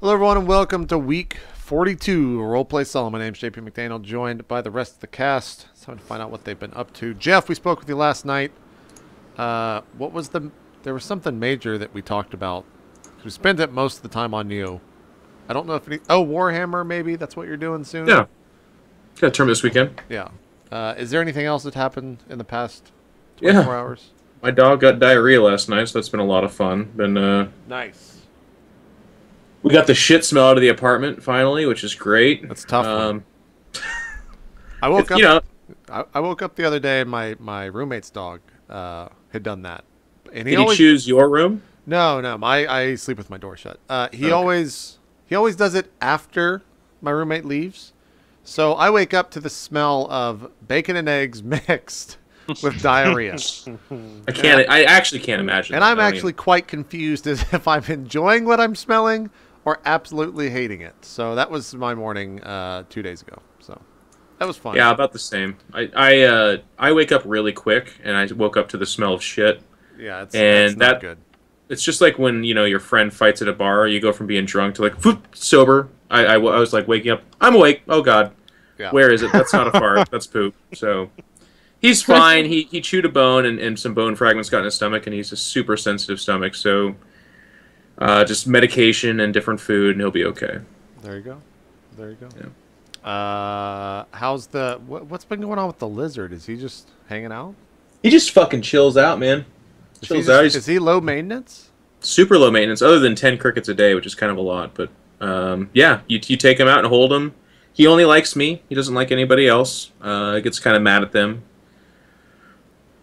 Hello, everyone, and welcome to week 42 of RollPlay Solum. My name's JP McDaniel, joined by the rest of the cast. It's time to find out what they've been up to. Geoff, we spoke with you last night. Uh, what was the. There was something major that we talked about. We spent it most of the time on you. I don't know if any. Oh, Warhammer, maybe? That's what you're doing soon? Yeah. Got a term this weekend. Yeah. Uh, is there anything else that happened in the past Yeah. 24 hours? My dog got diarrhea last night, so that's been a lot of fun. Been uh Nice. We got the shit smell out of the apartment finally, which is great. That's tough. Um I woke up. you know, I, I woke up the other day and my, my roommate's dog uh, had done that. And he did he always choose your room? no no my I sleep with my door shut. Uh, he Okay. always he always does it after my roommate leaves. So I wake up to the smell of bacon and eggs mixed with diarrhea, I can't I actually can't imagine. and that. I'm I mean, actually quite confused as if I'm enjoying what I'm smelling or absolutely hating it. So that was my morning uh, two days ago. So that was fun. Yeah, about the same. I I uh I wake up really quick and I woke up to the smell of shit. yeah, it's, And that- good. It's just like when, you know, your friend fights at a bar, you go from being drunk to like sober. I, I, I was like waking up. I'm awake. Oh god. Yeah. Where is it? That's not a fart. That's poop. So he's fine. He he chewed a bone and, and some bone fragments got in his stomach, and he's a super sensitive stomach. So uh, just medication and different food, and he'll be okay. There you go. There you go. Yeah. Uh, how's the what, what's been going on with the lizard? Is he just hanging out? He just fucking chills out, man. Is he, Chills just- out. He's is he low maintenance? super low maintenance, other than ten crickets a day, which is kind of a lot. But um, yeah, you you take him out and hold him. He only likes me. He doesn't like anybody else. Uh, he gets kind of mad at them.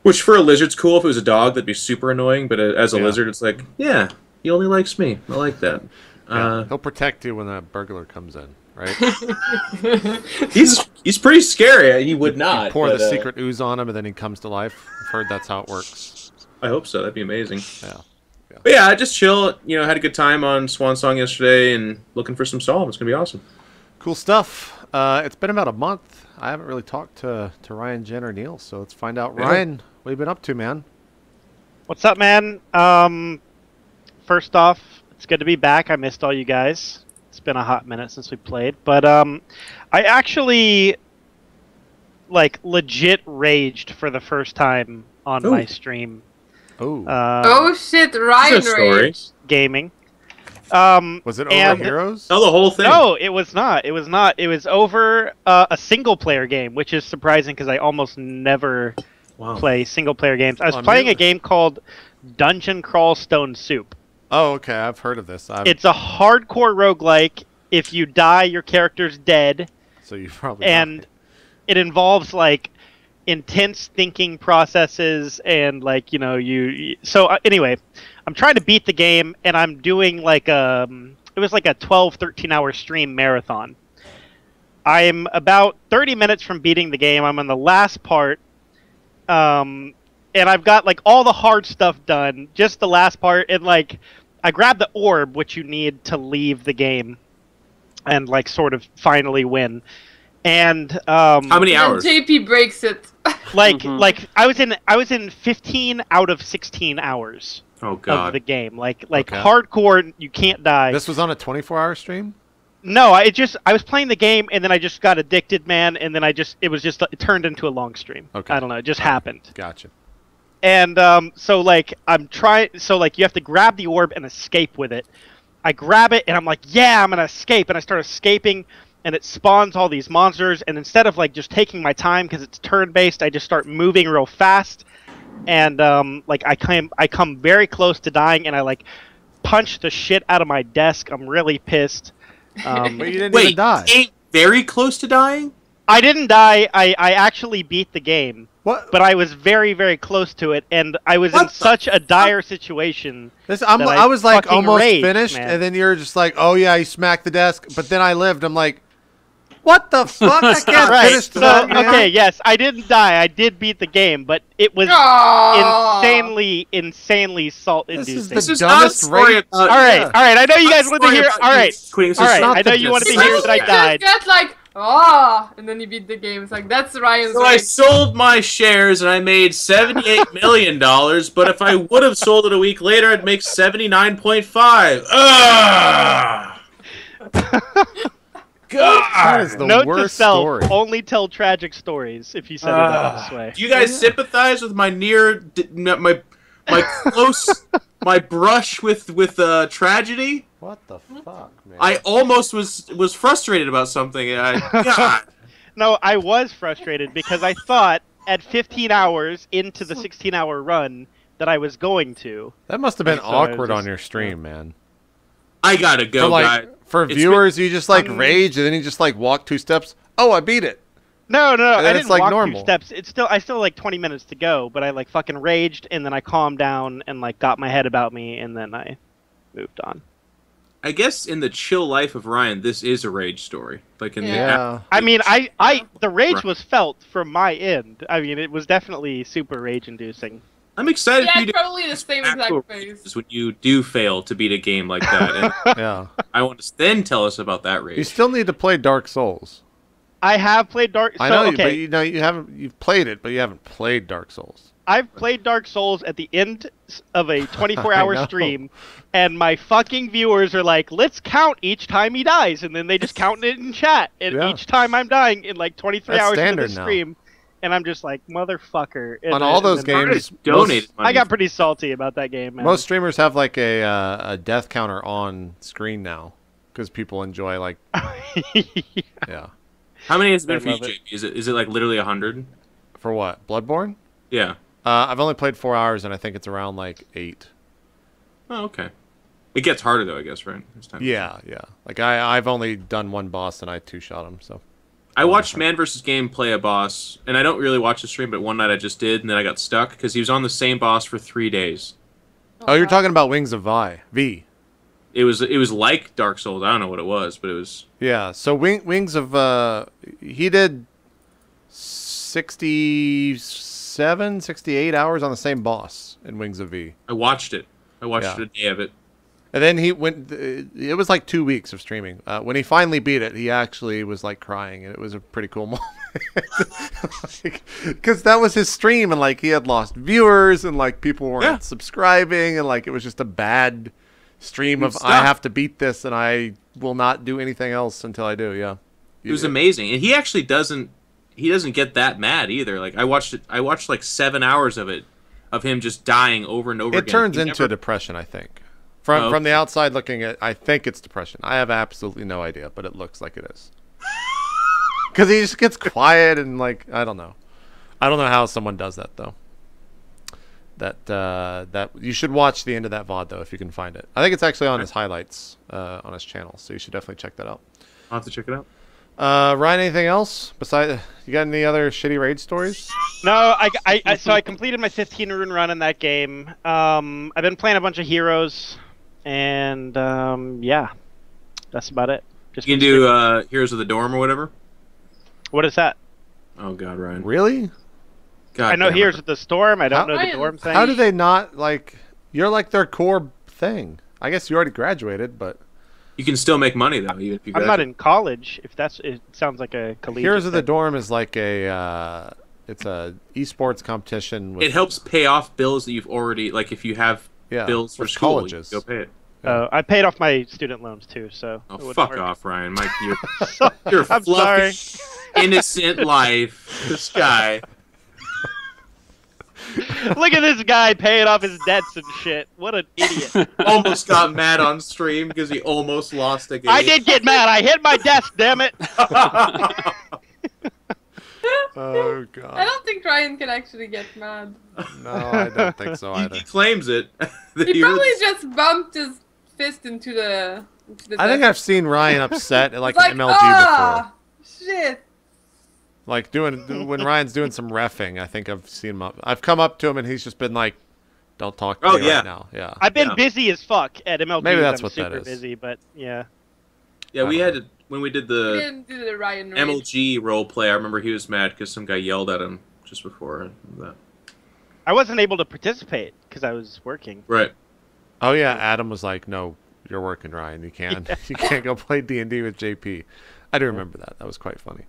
Which for a lizard's cool. If it was a dog, that'd be super annoying. But uh, as a Yeah. lizard, it's like, yeah, he only likes me. I like that. Uh, He'll protect you when that burglar comes in, right? he's he's pretty scary. He would not Pour but, the uh, secret ooze on him, and then he comes to life. I've heard that's how it works. I hope so. That'd be amazing. Yeah. But yeah, I just chill. You know, had a good time on Swan Song yesterday, and looking for some solve. It's gonna be awesome. Cool stuff. Uh, it's been about a month. I haven't really talked to, to Ryan, Jen, or Neal, so let's find out. Yeah. Ryan, what have you been up to, man? What's up, man? Um, first off, it's good to be back. I missed all you guys. It's been a hot minute since we played, but um, I actually like legit raged for the first time on Ooh. my stream. Oh, Uh, oh shit, Ryan It's a. Rage. gaming. Um, was it over Heroes? No, the whole thing. no, it was not. It was not. It was over uh, a single player game, which is surprising because I almost never Wow. play single player games. I was Oh, I'm playing a game called Dungeon Crawl Stone Soup. Oh, okay. I've heard of this. I've, It's a hardcore roguelike. If you die, your character's dead, so you probably and it involves like intense thinking processes and like you know you. you- So uh, anyway, I'm trying to beat the game, and I'm doing like um, it was like a 12, 13 hour stream marathon. I'm about 30 minutes from beating the game. I'm on the last part, um, and I've got like all the hard stuff done. Just the last part, and like I grabbed the orb, which you need to leave the game, and like sort of finally win. And um, How many hours? JP breaks it. like Mhm. like I was in I was in 15 out of 16 hours Oh of the game. Like like Okay. hardcore, you can't die. This was on a 24-hour stream. No, I it just I was playing the game and then I just got addicted, man. And then I just it was just it turned into a long stream. Okay. I don't know, it just happened. Gotcha. And um, so like I'm trying, so like you have to grab the orb and escape with it. I grab it and I'm like, yeah, I'm gonna escape, and I start escaping, and it spawns all these monsters. And instead of like just taking my time because it's turn based, I just start moving real fast, and um, like I come I come very close to dying, and I like punch the shit out of my desk. I'm really pissed. Um, But you didn't Wait, even die. ain't very close to dying? I didn't die. I, I actually beat the game, What? but I was very very close to it, and I was in What the such a dire situation. This, I'm, that I, I was like almost raged, finished, man. and then you're just like, "Oh yeah, you smacked the desk." But then I lived. I'm like, "What the fuck? I can't right. finish So that." man." okay, yes, I didn't die. I did beat the game, but it was Aww. insanely, insanely salt This is inducing. This is dumbest not a about all right, yeah. all right. I know you guys want to hear. All right, Queen, this all is right. not I know you wanted to decision. hear that I died. just like, oh, and then you beat the game. It's like, that's Ryan's So I sold my shares and I made seventy-eight million dollars. But if I would have sold it a week later, I'd make seventy-nine point five. Ugh. That is the Note to worst self: story. only tell tragic stories if you said it Ah. this way. Do you guys sympathize with my near, my, my close, my brush with with uh, tragedy? What the fuck, man? I almost was was frustrated about something. And I, God, No, I was frustrated because I thought at 15 hours into the 16-hour run that I was going to. that must have been So awkward just- on your stream, man. I gotta go, for like guy. for It's viewers, you just like Um, rage and then you just like walk two steps. Oh, I beat it. No, no, no. And I didn't it's, like, walk normal. two steps. It's still I still like 20 minutes to go, but I like fucking raged and then I calmed down and like got my head about me and then I moved on. I guess in the chill life of Ryan, this is a rage story. Like in the Yeah. I mean, I, I the rage was felt from my end. I mean, it was definitely super rage inducing. I'm excited for Yeah, you to probably the same exact face. rages when you do fail to beat a game like that. And Yeah. I want to then tell us about that rage. You still need to play Dark Souls. I have played Dark. Souls. I know, you, okay, but you know you haven't. You've played it, but you haven't played Dark Souls. I've played Dark Souls at the end of a 24-hour stream, and my fucking viewers are like, "Let's count each time he dies," and then they just count it in chat. And Yeah. each time I'm dying in like 23 That's hours into standard the now. stream, and I'm just like, "Motherfucker!" And On all those then- games, donated money. I got pretty salty about that game, man. Most streamers have like a uh, a death counter on screen now because people enjoy like yeah. How many has it been I for you, it. JP? Is it is it like literally a hundred? For what? Bloodborne? Yeah. Uh, I've only played four hours and I think it's around like eight. Oh, okay. It gets harder though, I guess, right? Time- Yeah, yeah. Like I I've only done one boss and I two shot him. So I watched Man vs. Game play a boss, and I don't really watch the stream, but one night I just did, and then I got stuck because he was on the same boss for three days. oh, you're talking about Wings of Vi V. It was it was like Dark Souls. I don't know what it was, but it was Yeah. So Wing, Wings of uh he did 67, 68 hours on the same boss in Wings of Vi. I watched it. I watched Yeah. a day of it. And then he went. It was like two weeks of streaming. Uh, when he finally beat it, he actually was like crying, and it was a pretty cool moment. Because that was his stream, and like he had lost viewers, and like people weren't Yeah. subscribing, and like it was just a bad stream Good of I have to beat this, and I will not do anything else until I do. Yeah, It was amazing, and he actually doesn't he doesn't get that mad either. Like I watched it. I watched like seven hours of it, of him just dying over and over again. It again. turns He into never- depression, I think. From Oh, from the outside looking at, I think it's depression. I have absolutely no idea, but it looks like it is. Because he just gets quiet and like I don't know, I don't know how someone does that though. That uh, that you should watch the end of that VOD though if you can find it. I think it's actually on his highlights uh, on his channel, so you should definitely check that out. I'll have to check it out. Uh, Ryan, anything else besides you got any other shitty raid stories? No, I, I, I so I completed my 15 rune run in that game. Um, I've been playing a bunch of heroes, and um, yeah, that's about it. Just You can do uh, Heroes of the Dorm or whatever. what is that? Oh God, Ryan. Really? God I know damn. Heroes of the Storm. I don't How- know the Ryan, Dorm thing. How do they not like? You're like their core thing. I guess you already graduated, but You can still make money though, even if you. I'm not in college. If that's it, sounds like a collegiate. Heroes of the. Dorm is like a uh, it's a esports competition. With, It helps pay off bills that you've already like if you have yeah, bills for school. colleges. You go pay it. Oh, I paid off my student loans too, so. Oh it wouldn't fuck work. off, Ryan. Mike, you're you're fluffy, innocent life. This guy. Look at this guy paying off his debts and shit. What an idiot. almost got mad on stream because he almost lost a game. I did get mad. I hit my desk, damn it. Oh God. I don't think Ryan can actually get mad. no, I don't think so either. he claims it. He he probably really- just bumped his fist into the. Into the I think. I've seen Ryan upset at like, It's an MLG ah, before. Shit. Like doing when Ryan's doing some refing. I think I've seen him up. I've come up to him and he's just been like, "Don't talk to Oh, me yeah. right now." Yeah. I've been Yeah. busy as fuck at MLG. Maybe that's I'm what that super is. busy, but yeah. yeah, we uh, had to, when we did He the didn't do the Ryan rage. MLG role play. I remember he was mad because some guy yelled at him just before that. I wasn't able to participate because I was working. Right. Oh yeah, Adam was like, "No, you're working, Ryan. You can't. you can't go play D and D with JP." I do remember that. That was quite funny.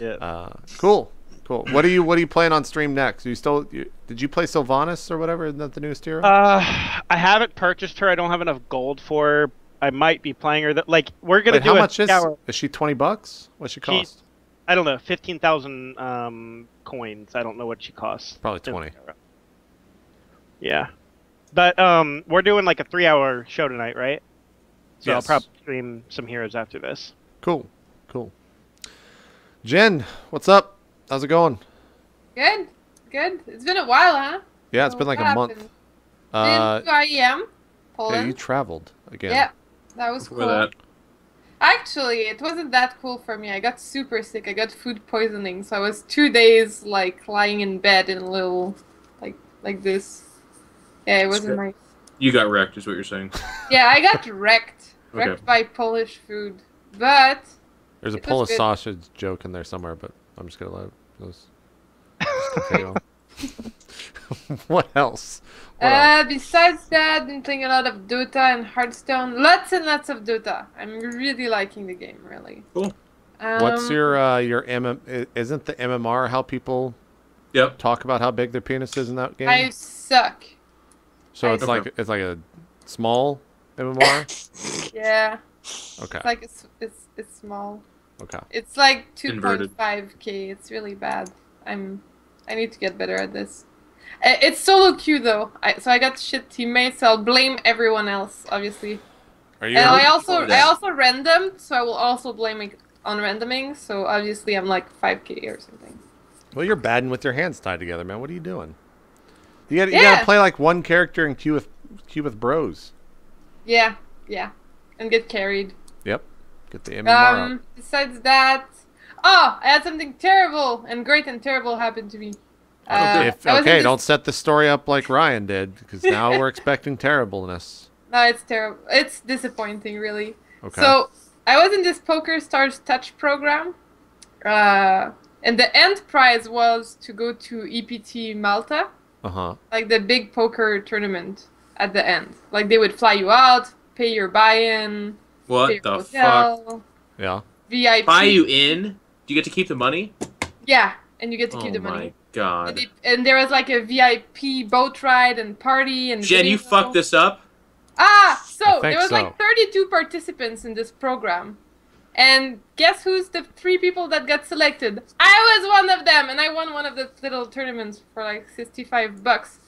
Yeah. Uh, cool, cool. What are you What are you playing on stream next? You still? You, did you play Sylvanas or whatever? Isn't that the newest hero? Uh, I haven't purchased her. I don't have enough gold for. her. I might be playing her. That like we're gonna Wait, do how much is hour. is she? Twenty bucks? What's she She's- cost? I don't know, fifteen thousand um, coins. I don't know what she costs. Probably twenty. Yeah, but um, we're doing like a three-hour show tonight, right? So I'll probably stream some heroes after this. Cool, cool. Jen, what's up? How's it going? Good, good. It's been a while, huh? Yeah, it's So been like a month. happened? Uh, Been to IEM, yeah, you traveled again. Yeah, that was Before cool. that, Actually, it wasn't that cool for me. I got super sick. I got food poisoning, so I was two days like lying in bed in a little, like like this. Yeah, it wasn't Sure. nice. you got wrecked, is what you're saying. Yeah, I got wrecked, Okay. wrecked by Polish food. But There's a It was Polish good. sausage joke in there somewhere, but I'm just gonna let it. Just, just continue on. what else? What else? uh, besides that, I'm playing a lot of Dota and Hearthstone. Lots and lots of Dota. I'm really liking the game, really. Cool. Um, What's your uh, your MM? Isn't the MMR how people Yep. talk about how big their penis is in that game? I suck. so I- it's like it's like a small MMR. Yeah, Okay. it's like it's it's, it's small. Okay. It's like 2.5k. It's really bad. I'm. I need to get better at this. It's solo queue though, I, so I got shit teammates. So I'll blame everyone else, obviously. Are you? And I also oh, I also randomed, so I will also blame it on randoming. So obviously I'm like 5k or something. Well, you're badding with your hands tied together, man. What are you doing? You got you Yeah. gotta play like one character and queue with queue with bros. Yeah, yeah, and get carried. Yep. Get the MMR out. Um, besides that, oh, I had something terrible and great and terrible happen to me. Uh, If I was in okay, don't set the story up like Ryan did, because now we're expecting terribleness. No, it's terrible. It's disappointing, really. Okay. So I was in this Poker Stars Touch program, uh, and the end prize was to go to EPT Malta, uh huh. like the big poker tournament at the end. Like they would fly you out, pay your buy-in, pay What your the fuck? Yeah. VIP. Buy you in? Do you get to keep the money? Yeah, and you get to oh keep the my money. And, god. and there was like a VIP boat ride and party and. Jen, you fucked this up? Ah, so there was so. like 32 participants in this program. And guess who's the three people that got selected? I was one of them, and I won one of the little tournaments for like 65 bucks.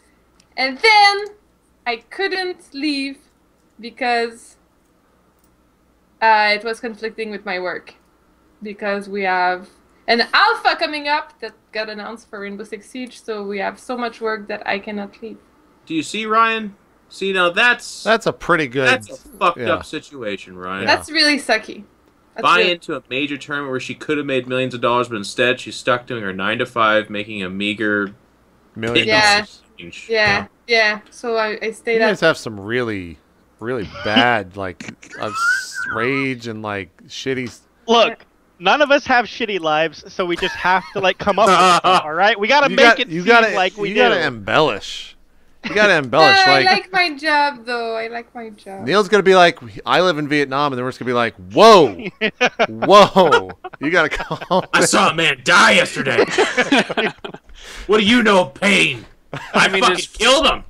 And then I couldn't leave because uh, it was conflicting with my work. Because we have an alpha coming up that got announced for Rainbow Six Siege, so we have so much work that I cannot leave. Do you see, Ryan? See, now that's That's a pretty good. that's a fucked yeah. up situation, Ryan. Yeah. That's really sucky. That's Buy really- into a major tournament where she could have made millions of dollars, but instead she's stuck doing her nine to five, making a meager million Yeah. dollars. change. Yeah, yeah. So I, I stayed. You stayed guys up. have some really, really bad like of rage and like shitty. Look, none of us have shitty lives, so we just have to like come up with them, all right? We gotta You make got, it you seem gotta, like we you do. gotta embellish. You gotta embellish. I like, like my job though. I like my job. Neal's gonna be like, I live in Vietnam, and then we're just gonna be like, whoa, whoa, you gotta calm. I saw a man die yesterday. what do you know of pain? I, mean, fucking there's- killed him.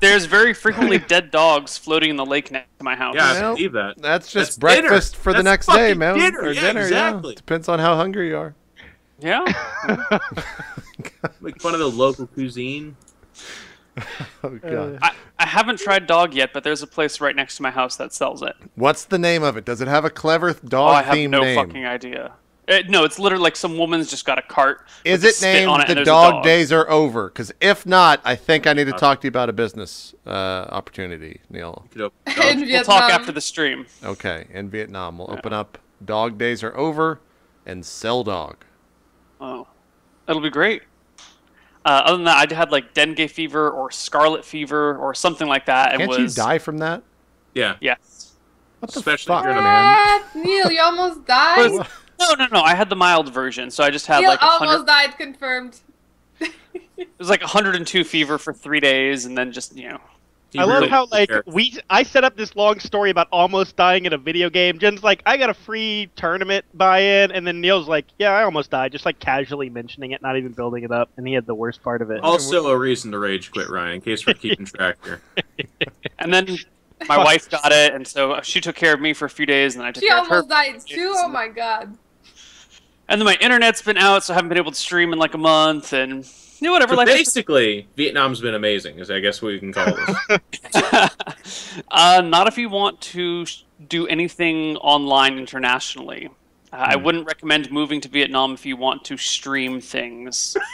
There's very frequently dead dogs floating in the lake next to my house. Yeah, I believe that. That's just That's dinner. breakfast for the That's next day, man. dinner. Or Yeah, dinner, exactly. yeah. Depends on how hungry you are. Yeah. Make fun of the local cuisine. Oh god. I, I haven't tried dog yet, but there's a place right next to my house that sells it. What's the name of it? Does it have a clever Oh, I dog have themed no name? fucking idea. Uh no, it's literally like some woman's just got a cart. Is it named on it, The Dog, dog. Days Are Over? Because if not, I think I need to talk to you about a business uh, opportunity, Neal. You In We'll Vietnam. talk after the stream. Okay, in Vietnam, we'll Yeah. open up Dog Days Are Over and sell Dog. Oh, that'll be great. Uh, other than that, I had like dengue fever or scarlet fever or something like that. and Can't you was, die from that? yeah. Yes. What the Especially fuck, if you're in a man? Neal, you almost died. Was- No, no, no. I had the mild version, so I just had Neal like a hundred. almost died. Confirmed. It was like 102 fever for three days, and then just you know. He I love really how like care. we I set up this long story about almost dying in a video game. Jen's like, I got a free tournament buy-in, and then Neal's like, Yeah, I almost died, just like casually mentioning it, not even building it up, and he had the worst part of it. Also, a reason to rage quit, Ryan, in case we're keeping track here. And then my wife got it, and so she took care of me for a few days, and then I took She care of her. She almost died too. Oh my god. And then my internet's been out, so I haven't been able to stream in like a month, and you know, whatever. So Like basically, Vietnam's been amazing, is I guess what we can call this. uh, not if you want to sh- do anything online internationally. Uh, I Hmm. wouldn't recommend moving to Vietnam if you want to stream things.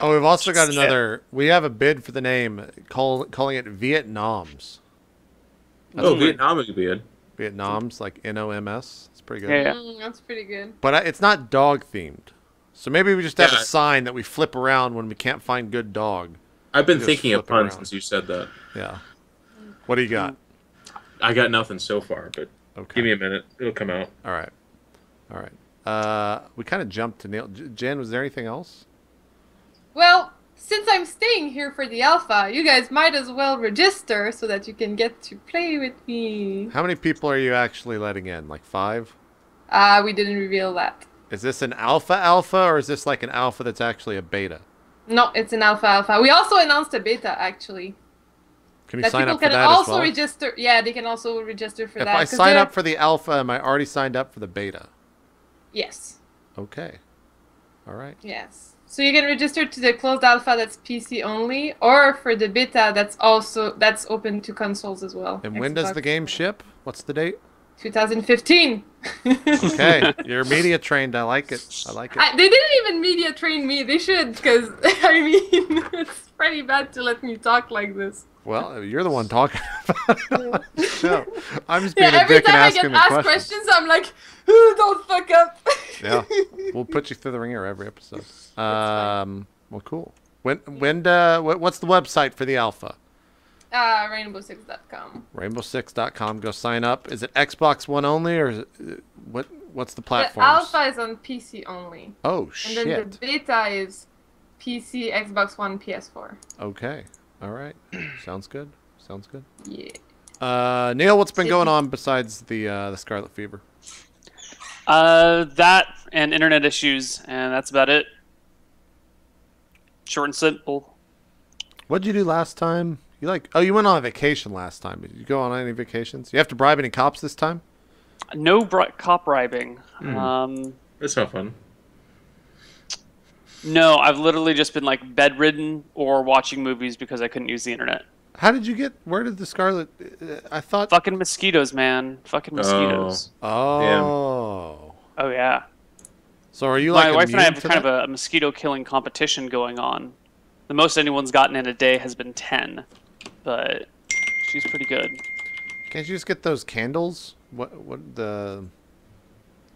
Oh, we've also got Shit. another. We have a bid for the name, call, calling it Vietnams. oh, weird. Vietnam would be good. Vietnams, like N O M S. It's pretty good. Yeah, yeah. Mm, that's pretty good. But I, it's not dog themed. So maybe we just have Yeah. a sign that we flip around when we can't find good dog. I've been thinking of flip puns since you said that. Yeah. What do you got? I got nothing so far, but Okay. give me a minute. It'll come out. All right. All right. Uh, we kind of jumped to Neal. J- Jen, was there anything else? Well, since I'm staying here for the alpha, you guys might as well register so that you can get to play with me. How many people are you actually letting in? Like five? Ah, we didn't reveal that. Is this an alpha alpha or is this like an alpha that's actually a beta? No, it's an alpha alpha. We also announced a beta actually. Can you that sign people up for can that also as well? register. Yeah, they can also register for if that. I 'cause sign up for the alpha, am I already signed up for the beta? Yes. Okay. All right. Yes. So you can register to the closed alpha that's PC only, or for the beta that's also that's open to consoles as well. And when does the game ship? What's the date? 2015. Okay, you're media trained. I like it. I like it. I, they didn't even media train me. They should, because I mean, it's pretty bad to let me talk like this. Well, you're the one talking about it. no, I'm just being Yeah, a dick and time I asking get the asked questions. questions, I'm like, "Ooh, don't fuck up. Yeah, we'll put you through the ringer every episode. Um, well, cool. When when uh, what's the website for the alpha? Uh, rainbow6.com. Rainbow6.com. Go sign up. Is it Xbox One only, or is it, what? What's the The platform? alpha is on PC only, Oh shit. and then the beta is PC, Xbox One, PS4. Okay. All right. Sounds good. Sounds good. Yeah. Uh, Neal, what's been going on besides the uh, the Scarlet Fever? Uh, that and internet issues, and that's about it. Short and simple. What did you do last time? You like? Oh, you went on a vacation last time. Did you go on any vacations? You have to bribe any cops this time? No bri- cop bribing. Hmm. Um, That's not fun. no, I've literally just been like bedridden or watching movies because I couldn't use the internet. How did you get? Where did the Scarlet? uh, I thought. Fucking mosquitoes, man. Fucking mosquitoes. Oh. Oh yeah. So are you like My wife and I have kind that? of a, a mosquito killing competition going on. The most anyone's gotten in a day has been ten, but she's pretty good. Can't you just get those candles? What? What the?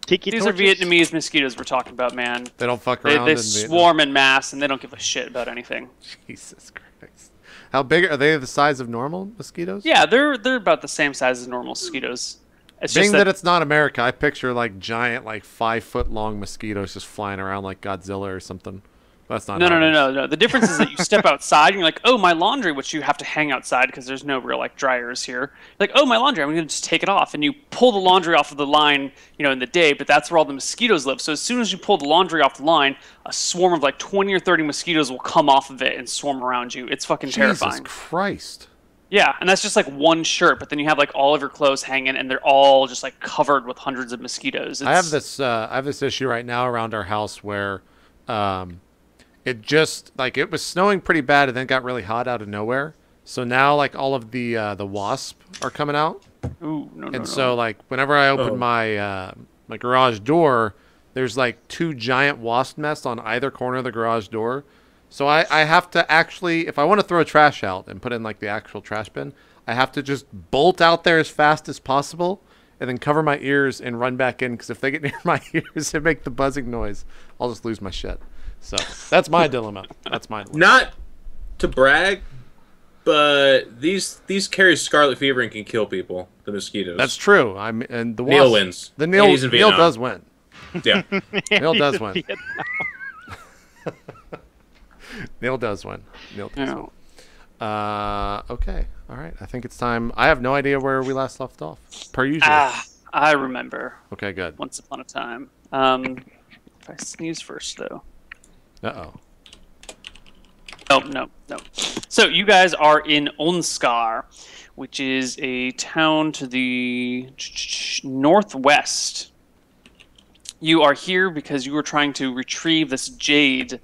Tiki These torches? are Vietnamese mosquitoes we're talking about, man. They don't fuck around. they in Vietnam? swarm in mass and they don't give a shit about anything. Jesus Christ! How big are they? The size of normal mosquitoes? Yeah, they're they're about the same size as normal mosquitoes. It's Being just that, that, it's not America, I picture like giant, like five foot long mosquitoes just flying around like Godzilla or something. That's not. no, no, no, no, no. The difference is that you step outside and you're like, oh, my laundry, which you have to hang outside because there's no real like dryers here. Like, oh, my laundry, I'm gonna just take it off, and you pull the laundry off of the line, you know, in the day, but that's where all the mosquitoes live. So as soon as you pull the laundry off the line, a swarm of like 20 or 30 mosquitoes will come off of it and swarm around you. It's fucking Jesus terrifying. Christ! Yeah, and that's just like one shirt, but then you have like all of your clothes hanging, and they're all just like covered with hundreds of mosquitoes. I have this. Uh, I have this issue right now around our house where, um, it just like it was snowing pretty bad and then got really hot out of nowhere. So now like all of the uh, the wasp are coming out, Ooh, no, no, and no. so like whenever I open Oh. my uh, my garage door, there's like two giant wasp nests on either corner of the garage door. So I, I have to actually, if I want to throw trash out and put in like the actual trash bin, I have to just bolt out there as fast as possible and then cover my ears and run back in because if they get near my ears and make the buzzing noise, I'll just lose my shit. So that's my dilemma. That's my dilemma. Not to brag, but these these carry scarlet fever and can kill people. The mosquitoes. That's true. I'm and the Neal wasp- wins. The And Neal, Neal Vietnam. does win. yeah. Neal does win. Neal does win. Neal does Yeah. win. Uh, okay. All right. I think it's time. I have no idea where we last left off. Per usual. Ah, I remember. Okay, good. Once upon a time. Um, if I sneeze first, though. Uh oh. No, no, no. So you guys are in Onskar, which is a town to the northwest. You are here because you were trying to retrieve this jade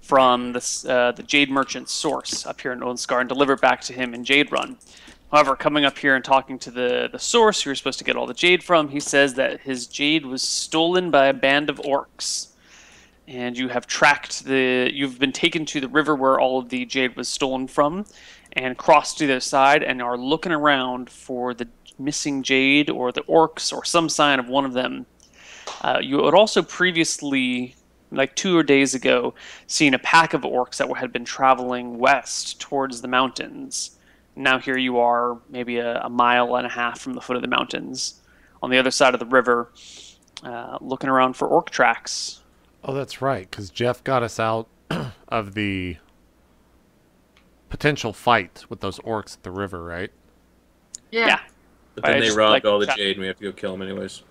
from this, uh, the Jade Merchant source up here in Onskar and deliver it back to him in Jade Run. However, coming up here and talking to the, the source who you're supposed to get all the jade from, he says that his jade was stolen by a band of orcs. And you have tracked the. You've been taken to the river where all of the jade was stolen from and crossed to the other side and are looking around for the missing jade or the orcs or some sign of one of them. Uh, you had also previously, like two or days ago, seen a pack of orcs that had been traveling west towards the mountains now here you are, maybe a, a, mile and a half from the foot of the mountains, on the other side of the river, uh, looking around for orc tracks. Oh, that's right, because Geoff got us out of the potential fight with those orcs at the river, right? Yeah. yeah. But then they robbed like, all the jade, and we have to go kill them anyways.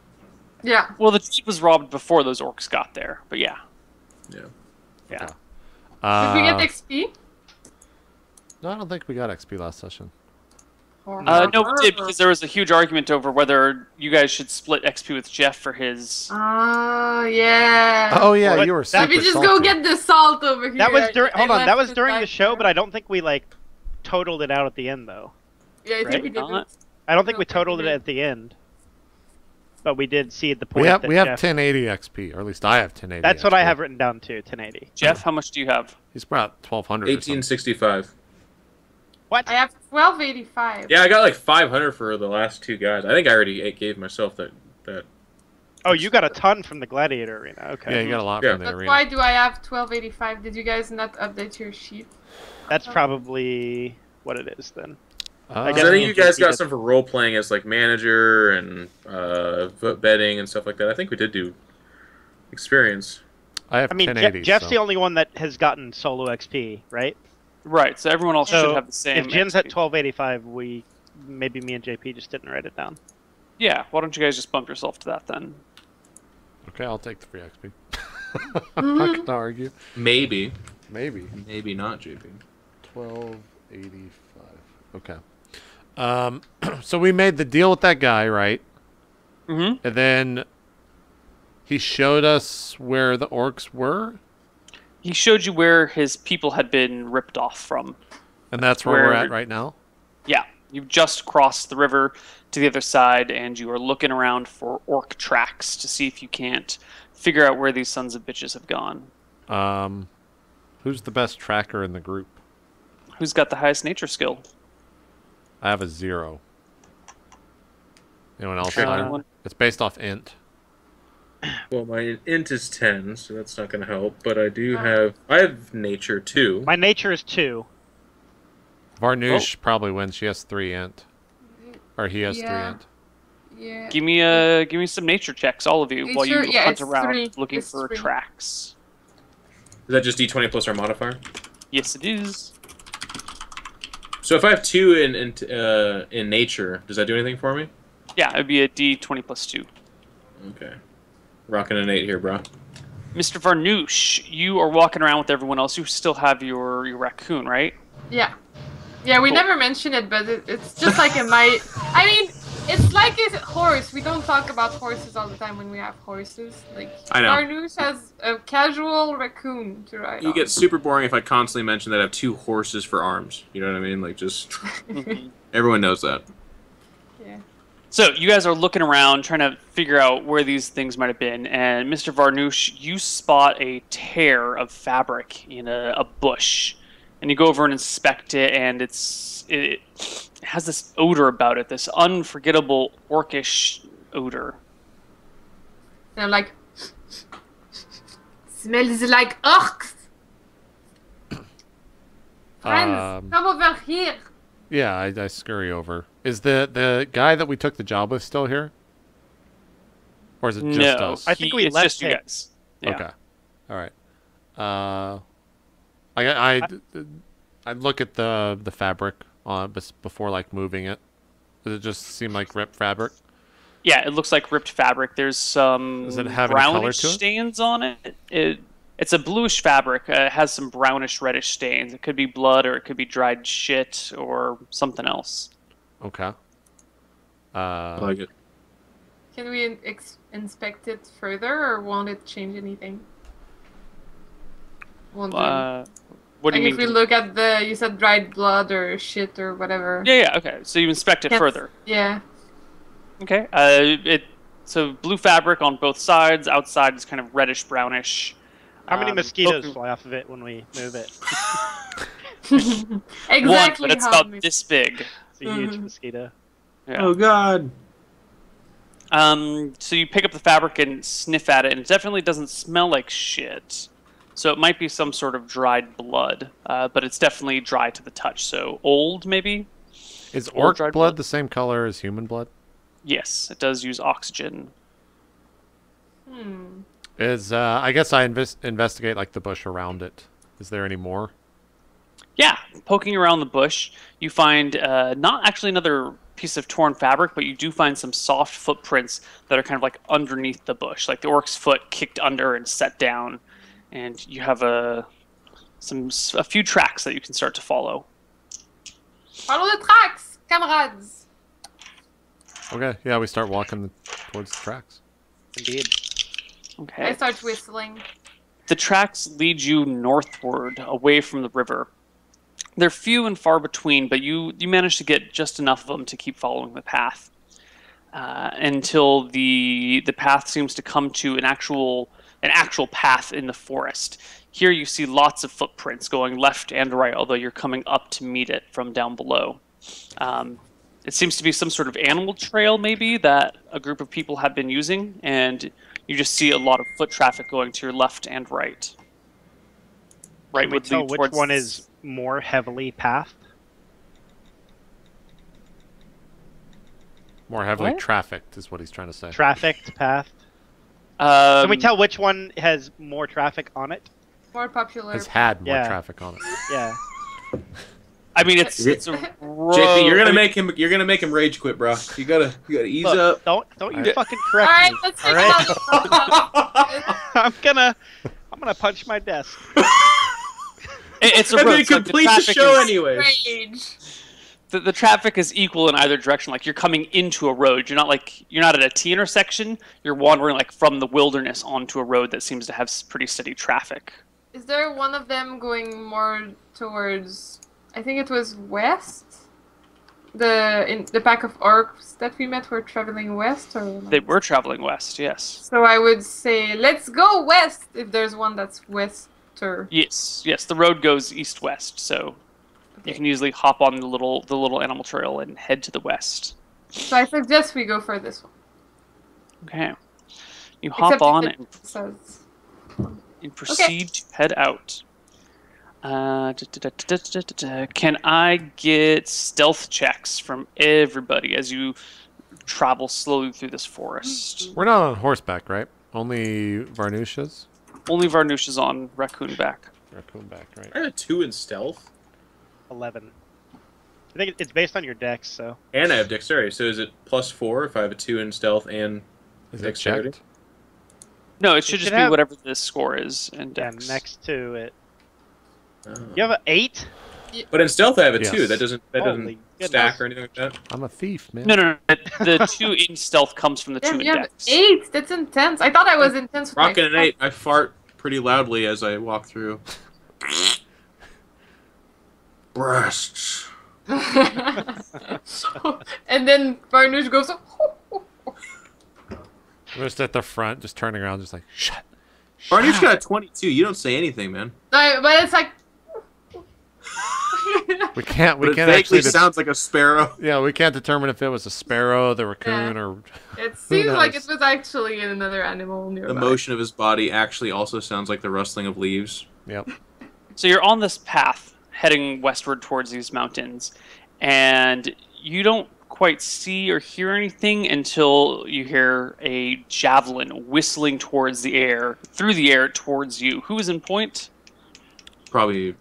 Yeah. Well, the jade was robbed before those orcs got there, but yeah. Yeah. Yeah. Okay. Uh, Did we get XP? No, I don't think we got XP last session. Uh, no, we did because there was a huge argument over whether you guys should split XP with Geoff for his. Oh yeah. Oh yeah, you were. Super Maybe just salty. go get the salt over here. That was during. Hold on, that was during the show, but I don't think we like totaled it out at the end though. Yeah, I think right? we did. I don't think we totaled it at the end. But we did see at the point. We have we have Geoff... 1080 XP, or at least I have 1080. That's XP. what I have written down too. 1080. Geoff, how much do you have? He's about 1200. 1865. What? I have 1285. Yeah, I got like 500 for the last two guys. I think I already gave myself that. that. Oh, you got a ton from the Gladiator Arena. Okay. Yeah, you got a lot Yeah. from the But arena. why do I have 1285? Did you guys not update your sheet? That's probably what it is then. Uh, I I, think you guys got did- some for role playing as like manager and uh, vote betting and stuff like that. I think we did do experience. I have I mean, Je- 1080. Geoff's so. the only one that has gotten solo XP, right? Right, so everyone else So, should have the same. If Jin's at 1285, we maybe me and JP just didn't write it down. Yeah, why don't you guys just bump yourself to that then? Okay, I'll take the free XP. I'm not gonna argue. Maybe, Maybe maybe not, JP. 1285. Okay. Um, so we made the deal with that guy, right? Mm-hmm. And then he showed us where the orcs were, He showed you where his people had been ripped off from. and that's where, we're at right now. Yeah, you've just crossed the river to the other side, and you are looking around for orc tracks to see if you can't figure out where these sons of bitches have gone. Um, who's the best tracker in the group? Who's got the highest nature skill? I have a zero. Anyone else? Sure. It's based off int. Well, my int is 10, so that's not going to help. But I do have I have nature too. My nature is two. Varnoosh probably wins. She has three int, or he has Yeah. three int. Yeah. Give me a give me some nature checks, all of you, while you Nature- yeah, hunt it's around three. looking It's for three. tracks. Is that just d20 plus our modifier? Yes, it is. So if I have two in in, uh, in nature, does that do anything for me? Yeah, it would be a D twenty plus two. Okay. Rocking an eight here, bro. Mr. Varnoosh, you are walking around with everyone else. You still have your, your raccoon, right? Yeah. Yeah, we Cool. never mention it, but it, it's just like a my. I mean, it's like a horse. We don't talk about horses all the time when we have horses. Like, I know. Arnoush has a casual raccoon to ride You on. get super boring if I constantly mention that I have two horses for arms. You know what I mean? Like just Mhm. everyone knows that. Yeah. So you guys are looking around, trying to figure out where these things might have been, and Mr. Varnoosh, you spot a tear of fabric in a, a bush, and you go over and inspect it, and it's it, it has this odor about it, this unforgettable orcish odor. And I'm like, smells like orcs. Friends, Um, come over here. Yeah, I, I scurry over. Is the the guy that we took the job with still here, or is it just no, us? I think we it's left just you guys. Yeah. Okay. All right. Uh, I I I look at the the fabric on before like moving it. Does it just seem like ripped fabric? Yeah, it looks like ripped fabric. There's some Does it have any color brownish to it? stains on it. It It's a bluish fabric. Uh, it has some brownish reddish stains. It could be blood or it could be dried shit or something else. Okay. I Uh, like it. Can we in- ex- inspect it further, or won't it change anything? Won't do. Uh, what do like you if mean? we look at the, you said dried blood or shit or whatever. Yeah, yeah, okay. So you inspect it Yes. further. Yeah. Okay. Uh, it so blue fabric on both sides. Outside is kind of reddish brownish. How many Um, mosquitoes poking- fly off of it when we move it? exactly. One, but it's about many- this big. It's a huge Mhm. mosquito. Yeah. Oh God. Um, so you pick up the fabric and sniff at it, and it definitely doesn't smell like shit. So it might be some sort of dried blood, uh, but it's definitely dry to the touch. So old, maybe. is or orc dried blood blood. the same color as human blood? Yes, it does use oxygen. Hmm. Is uh, I guess I invest investigate like the bush around it. Is there any more? Yeah, poking around the bush, you find uh, not actually another piece of torn fabric, but you do find some soft footprints that are kind of like underneath the bush, like the orc's foot kicked under and set down, and you have a some a few tracks that you can start to follow. Follow the tracks, comrades. Okay, yeah, we start walking towards the tracks. Indeed. Okay. I start whistling. The tracks lead you northward, away from the river. They're few and far between, but you you manage to get just enough of them to keep following the path uh, until the the path seems to come to an actual an actual path in the forest. Here you see lots of footprints going left and right, although you're coming up to meet it from down below. Um, it seems to be some sort of animal trail, maybe that a group of people have been using, and you just see a lot of foot traffic going to your left and right. Right Can we tell which one is more heavily pathed? More heavily What? trafficked is what he's trying to say. Trafficked, pathed. Um, Can we tell which one has more traffic on it? More popular. Has had more Yeah. traffic on it. Yeah. I mean, it's You're- it's a JP, you're gonna make him. You're gonna make him rage quit, bro. You gotta. You gotta ease Look, up. Don't don't you Alright. fucking All correct right, me. let's all take right? it out. I'm gonna I'm gonna punch my desk. it- it's a and road. then so, complete the traffic show is- anyway. Rage. the, the traffic is equal in either direction. Like you're coming into a road. You're not like you're not at a T intersection. You're wandering like from the wilderness onto a road that seems to have pretty steady traffic. Is there one of them going more towards? I think it was west. The in the pack of orcs that we met were traveling west, or They were traveling west. Yes. So I would say let's go west if there's one that's wester. Yes. Yes. The road goes east west, so you can easily hop on the little the little animal trail and head to the west. So I suggest we go for this one. Okay. You hop Except on and says and proceed to head out. Uh, da- da- da-. Can I get stealth checks from everybody as you travel slowly through this forest? We're not on horseback, right? Only Varnoosh's. Only Varnushas on raccoon back. Raccoon back, right? I had a two in stealth, Eleven. I think it's based on your dex, so and I have dexterity. So is it plus four if I have a two in stealth and Is Dexterity? checked? No, it should should just be have- whatever the score is in yeah, dex. next to it. Oh. You have an eight. But in stealth, I have a Yes. two. That doesn't that Holy doesn't goodness. stack or anything like that. I'm a thief, man. No, no, no. The, the two in stealth comes from the two Damn, in you have dex. eight. That's intense. I thought I was intense. With my Rocking an eight. I fart pretty loudly as I walk through. Breasts. so, and then Varnoosh goes. We're just at the front, just turning around, just like, shut. Barney's got a twenty-two. You don't say anything, man. No, but it's like. We can't, we But can't vaguely actually. det- sounds like a sparrow. yeah, we can't determine if it was a sparrow, the raccoon, or. It seems like it was actually another animal nearby. The motion of his body actually also sounds like the rustling of leaves. Yep. So you're on this path heading westward towards these mountains, and you don't quite see or hear anything until you hear a javelin whistling towards the air, through the air towards you. Who is in point? Probably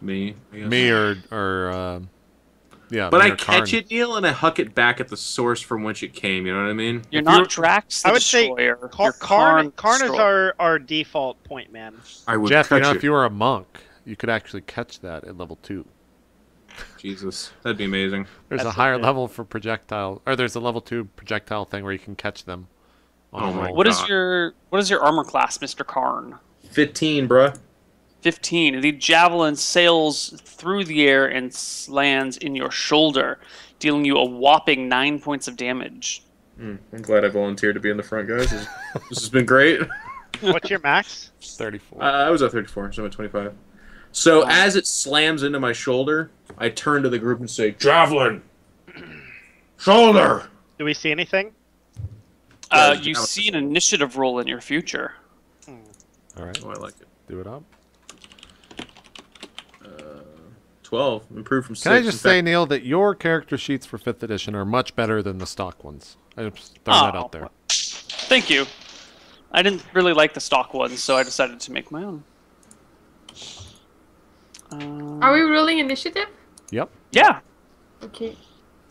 me. I guess. Me or or um Yeah, But I catch Karn. it, Neal, and I huck it back at the source from which it came. You know what I mean? You're If not you're- Drax the I would say Destroyer. Car- Karn, Karn is our, our default point man. I would Geoff, you catch know, it. if you were a monk, you could actually catch that at level two. Jesus, that'd be amazing. There's a higher okay. level for projectile, or there's a level two projectile thing where you can catch them. Oh my roll. What is God. your what is your armor class, Mister Karn? Fifteen, bruh. 15. The javelin sails through the air and lands in your shoulder, dealing you a whopping nine points of damage. Mm, I'm glad I volunteered to be in the front, guys. This, this has been great. What's your max? 34. Uh, I was at 34, so I'm at 25. So as it slams into my shoulder, I turn to the group and say, "Javelin, shoulder." Do we see anything? Uh, you see an initiative roll in your future. All right, Oh, I like it. do it up. Twelve, improved from six. Can I just say, fact- Neal, that your character sheets for fifth edition are much better than the stock ones. I'm just throwing that Oh. out there. Thank you. I didn't really like the stock ones, so I decided to make my own. Um, Are we rolling initiative? Yep. yeah. Okay.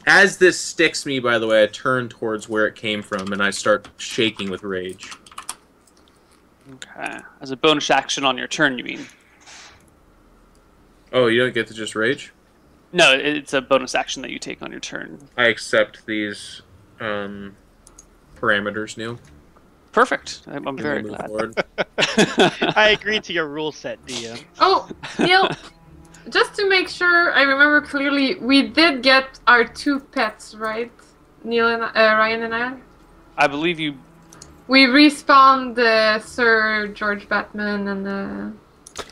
as this sticks me, by the way, I turn towards where it came from and I start shaking with rage. Okay. As a bonus action on your turn, you mean? Oh, you don't get to just rage? No, it's a bonus action that you take on your turn. I accept these um, parameters, Neal. Perfect. I'm, I'm very glad. I agree to your rule set, DM. Oh, Neal, just to make sure I remember clearly, we did get our two pets, right? Neal and uh, Ryan and I. I believe you. We respawned uh, Sir George Batman and uh,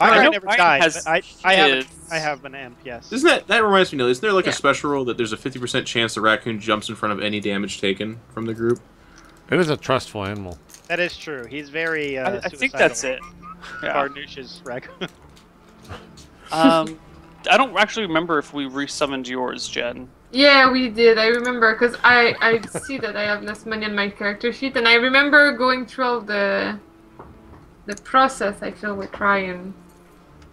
I, I I never Ryan died. has but I, I have kids. I have an amp. Yes. Isn't that that reminds me, Neal? Isn't there like Yeah. a special rule that there's a fifty percent chance the raccoon jumps in front of any damage taken from the group? It is a trustful animal. That is true. He's very. Uh, I, I think that's it. Yeah. Varnoosh's raccoon. Um, I don't actually remember if we resummoned yours, Jen. yeah, we did. I remember because I I see that I have less money on my character sheet, and I remember going through all the the process. I feel with Ryan.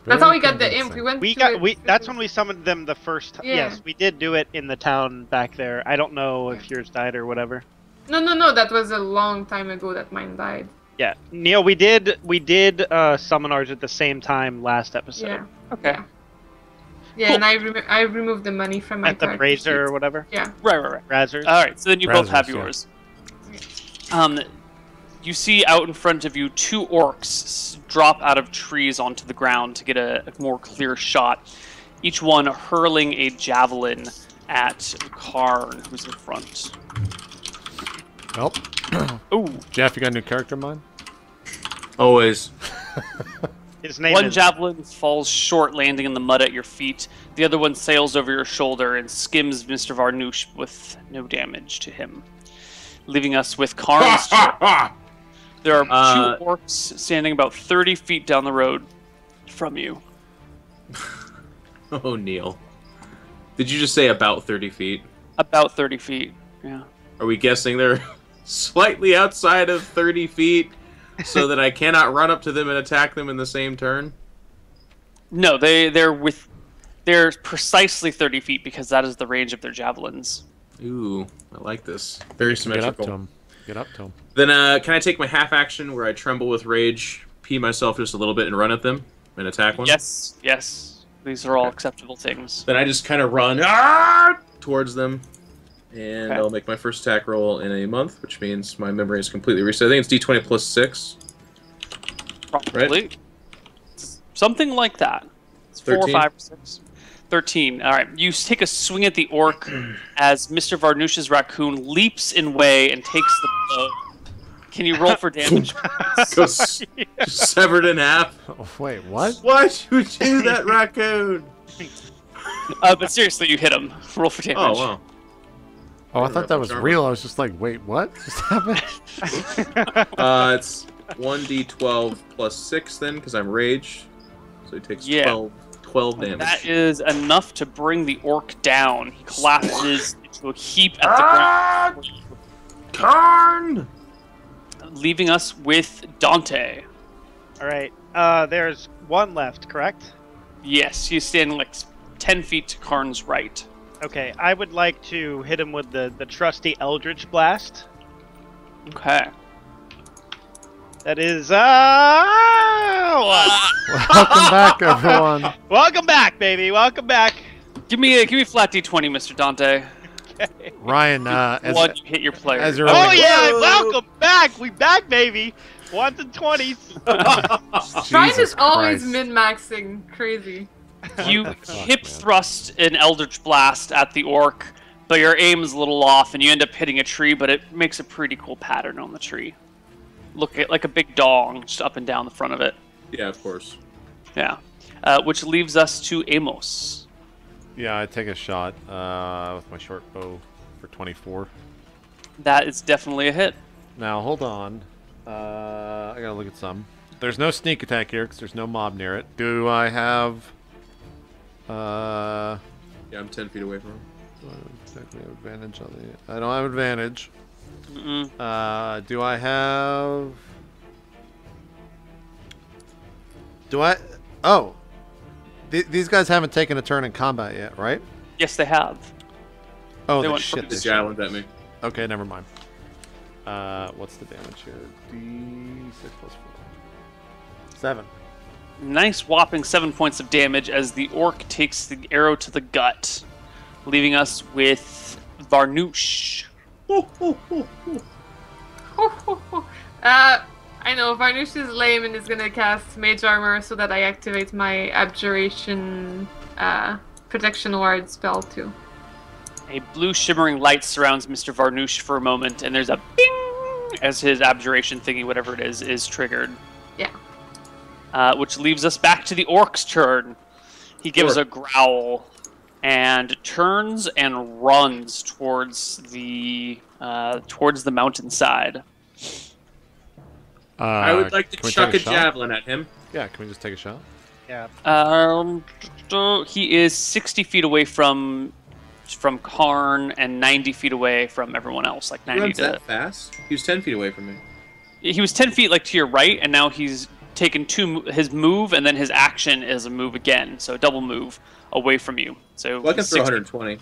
That's how we got the imp. We went. We got it we. That's when we summoned them the first. time. Yeah. Yes, we did do it in the town back there. I don't know if yours died or whatever. No, no, no. That was a long time ago that mine died. Yeah, Neal, we did we did uh, summon ours at the same time last episode Yeah. Okay. Yeah. Yeah, Cool. and I remo- I removed the money from my at the character Brazier or whatever. Yeah. Right, right, right. Brazzers. All right. So then you both have Brazzers, yeah. yours. Um, you see out in front of you two orcs drop out of trees onto the ground to get a, a more clear shot. Each one hurling a javelin at Karn, who's in front. Well, Ooh, Geoff, you got a new character in mind? Always. His name one is javelin falls short, landing in the mud at your feet. The other one sails over your shoulder and skims Mr. Varnoosh with no damage to him, leaving us with Karn's turn. There are Uh, two orcs standing about 30 feet down the road from you. oh, Neal. Did you just say about 30 feet? About 30 feet. Yeah. Are we guessing they're slightly outside of 30 feet so that I cannot run up to them and attack them in the same turn? No, they they're with they're precisely 30 feet because that is the range of their javelins. Ooh, I like this. Very Get up symmetrical. To him. Get up to him. Then uh, can I take my half action where I tremble with rage, pee myself just a little bit, and run at them and attack one? Yes, yes. These are all Okay. acceptable things. Then I just kind of run ah! towards them, and Okay. I'll make my first attack roll in a month, which means my memory is completely reset. I think it's D20 plus six. Probably. Something like that. It's four, 13? five, or six. 13. All right. You take a swing at the orc as Mr. Varnoosh's raccoon leaps in way and takes the blow. Can you roll for damage? Goes severed in half. Oh, wait, what? Why'd you do that, raccoon? uh, but seriously, you hit him. Roll for damage. Oh wow. Oh, I thought that was armor. real. I was just like, wait, what just happened? Uh, it's one D12 plus six then, because I'm rage. So he takes Yeah. 12, 12 damage. That is enough to bring the orc down. He collapses into a heap at the Ah! Karn! leaving us with Dante. All right. Uh, there's one left, correct? Yes, he's standing like 10 feet to Karn's right. Okay, I would like to hit him with the, the trusty Eldritch Blast. Okay. That is uh Welcome back, everyone. Welcome back, baby. Welcome back. Give me a give me a flat d20, Mr. Dante. Ryan, uh, as, One, you hit your player. as Oh rolling- yeah, welcome back. We back, baby. Ones and twenties. Ryan is Jesus always min maxing crazy. you fuck, hip man? thrust an eldritch blast at the orc, but your aim is a little off, and you end up hitting a tree. But it makes a pretty cool pattern on the tree. Look at like a big dong just up and down the front of it. Yeah, of course. Yeah, uh, which leaves us to Amos. Yeah, I take a shot uh, with my short bow for 24. That is definitely a hit. Now, hold on. Uh, I gotta look at some. There's no sneak attack here because there's no mob near it. Do I have... Uh... Yeah, I'm 10 feet away from him. do I exactly have advantage on the... I don't have advantage. Uh, do I have... Do I... Oh! Th- these guys haven't taken a turn in combat yet, right? Yes, they have. Oh, They went shit. they javelin at me. Okay, never mind. Uh, what's the damage here? D6 plus 4. 7. Nice whopping seven points of damage as the orc takes the arrow to the gut, leaving us with Varnoosh. Uh, I know Varnish is lame and is gonna cast Mage Armor so that I activate my Abjuration uh, Protection Ward spell too. A blue shimmering light surrounds Mr. Varnoosh for a moment, and there's a bing as his abjuration thingy, whatever it is, is triggered. Yeah. Uh, which leaves us back to the orc's turn. He gives Orc. a growl and turns and runs towards the uh, towards the mountainside. Uh, I would like to chuck a, take shot? javelin at him. Yeah, can we just take a shot? Yeah. Um, he is sixty feet away from from Karn and ninety feet away from everyone else. Like 90 He ninety runs to that fast? He was 10 feet away from me. he was 10 feet like to your right and now he's taken two his move and then his action is a move again. So double move away from you. So Well, I can throw 120.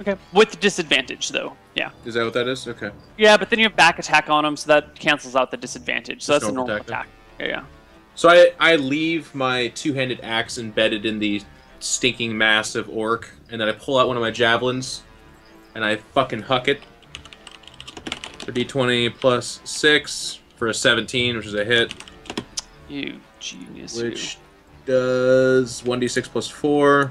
okay. With disadvantage though. Yeah. Is that what that is? Okay. yeah but then you have back attack on him so that cancels out the disadvantage. So Just that's a normal attack attack. Yeah yeah. So I, I leave my two-handed axe embedded in the stinking mass of orc, and then I pull out one of my javelins, and I fucking huck it. For d20 plus 6 for a 17, which is a hit, you genius you. which does 1d6 plus 4.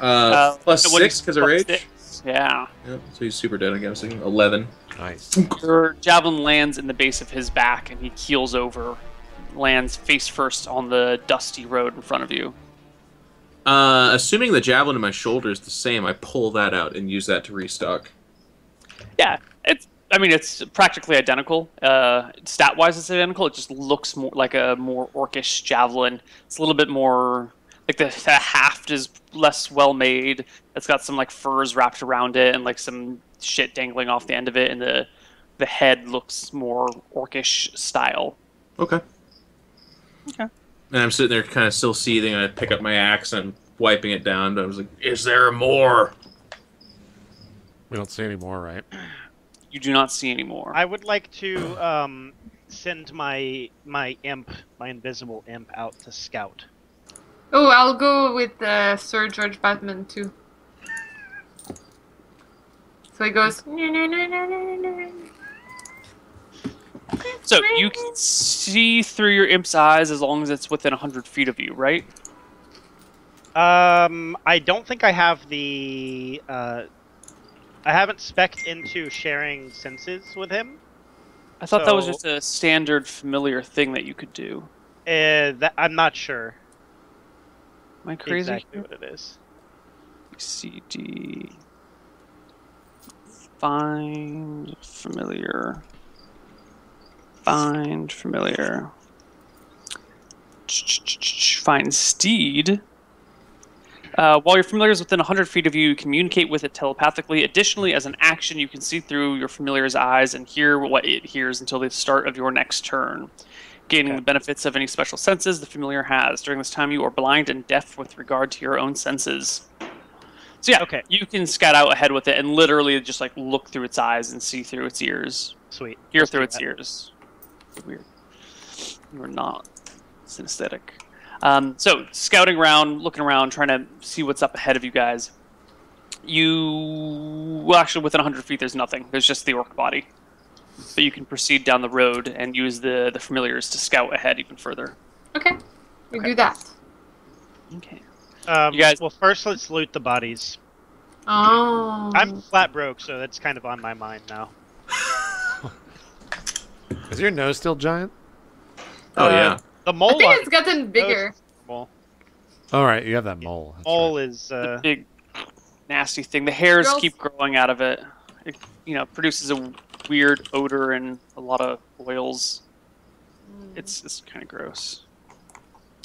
Uh, Uh, plus what do you- 6 because of plus rage. six, yeah Yep, so he's super dead, I guess. 11. Nice. your javelin lands in the base of his back and he keels over lands face first on the dusty road in front of you Uh, assuming the javelin in my shoulder is the same, I pull that out and use that to restock. Yeah, it's. I mean, it's practically identical. Uh, stat wise, it's identical. It just looks more like a more orcish javelin. It's a little bit more like the, the haft is less well made. It's got some like furs wrapped around it and like some shit dangling off the end of it, and the the head looks more orcish style. Okay. Okay. And I'm sitting there kind of still seething, and I pick up my axe and I'm wiping it down, but I was like, is there more? We don't see any more, right? You do not see anymore. I would like to um, send my my imp, my invisible imp, out to scout. Oh, I'll go with uh, Sir George Batman too. So he goes. So you can see through your imp's eyes as long as it's within hundred feet of you, right? Um, I don't think I have the. Uh, I haven't specced into sharing senses with him. I thought that was just a standard familiar thing that you could do. Uh, that I'm not sure Am I crazy? exactly what it is. CD. Find familiar. Find familiar. Find steed. Uh, while your familiar is within 100 feet of you, you communicate with it telepathically. Additionally, as an action, you can see through your familiar's eyes and hear what it hears until the start of your next turn. gaining Okay. the benefits of any special senses the familiar has. During this time, you are blind and deaf with regard to your own senses. So yeah, Okay. you can scout out ahead with it and literally just like look through its eyes and see through its ears, Sweet. hear Let's through its that. ears. Weird. You're not synesthetic. Um, so scouting around, looking around, trying to see what's up ahead of you guys. You well, actually, within 100 feet, there's nothing. There's just the orc body. But you can proceed down the road and use the the familiars to scout ahead even further. Okay, we Okay. do that. Okay. Um, You guys- Well, first let's loot the bodies. Oh. I'm flat broke, so that's kind of on my mind now. Is your nose still giant? Oh Uh, yeah. The I think it's gotten bigger. mole. All right, you have that mole. That's Mole right. is. The Uh, big nasty thing. The hairs Girls- keep growing out of it. It you know produces a weird odor and a lot of oils. It's it's kind of gross.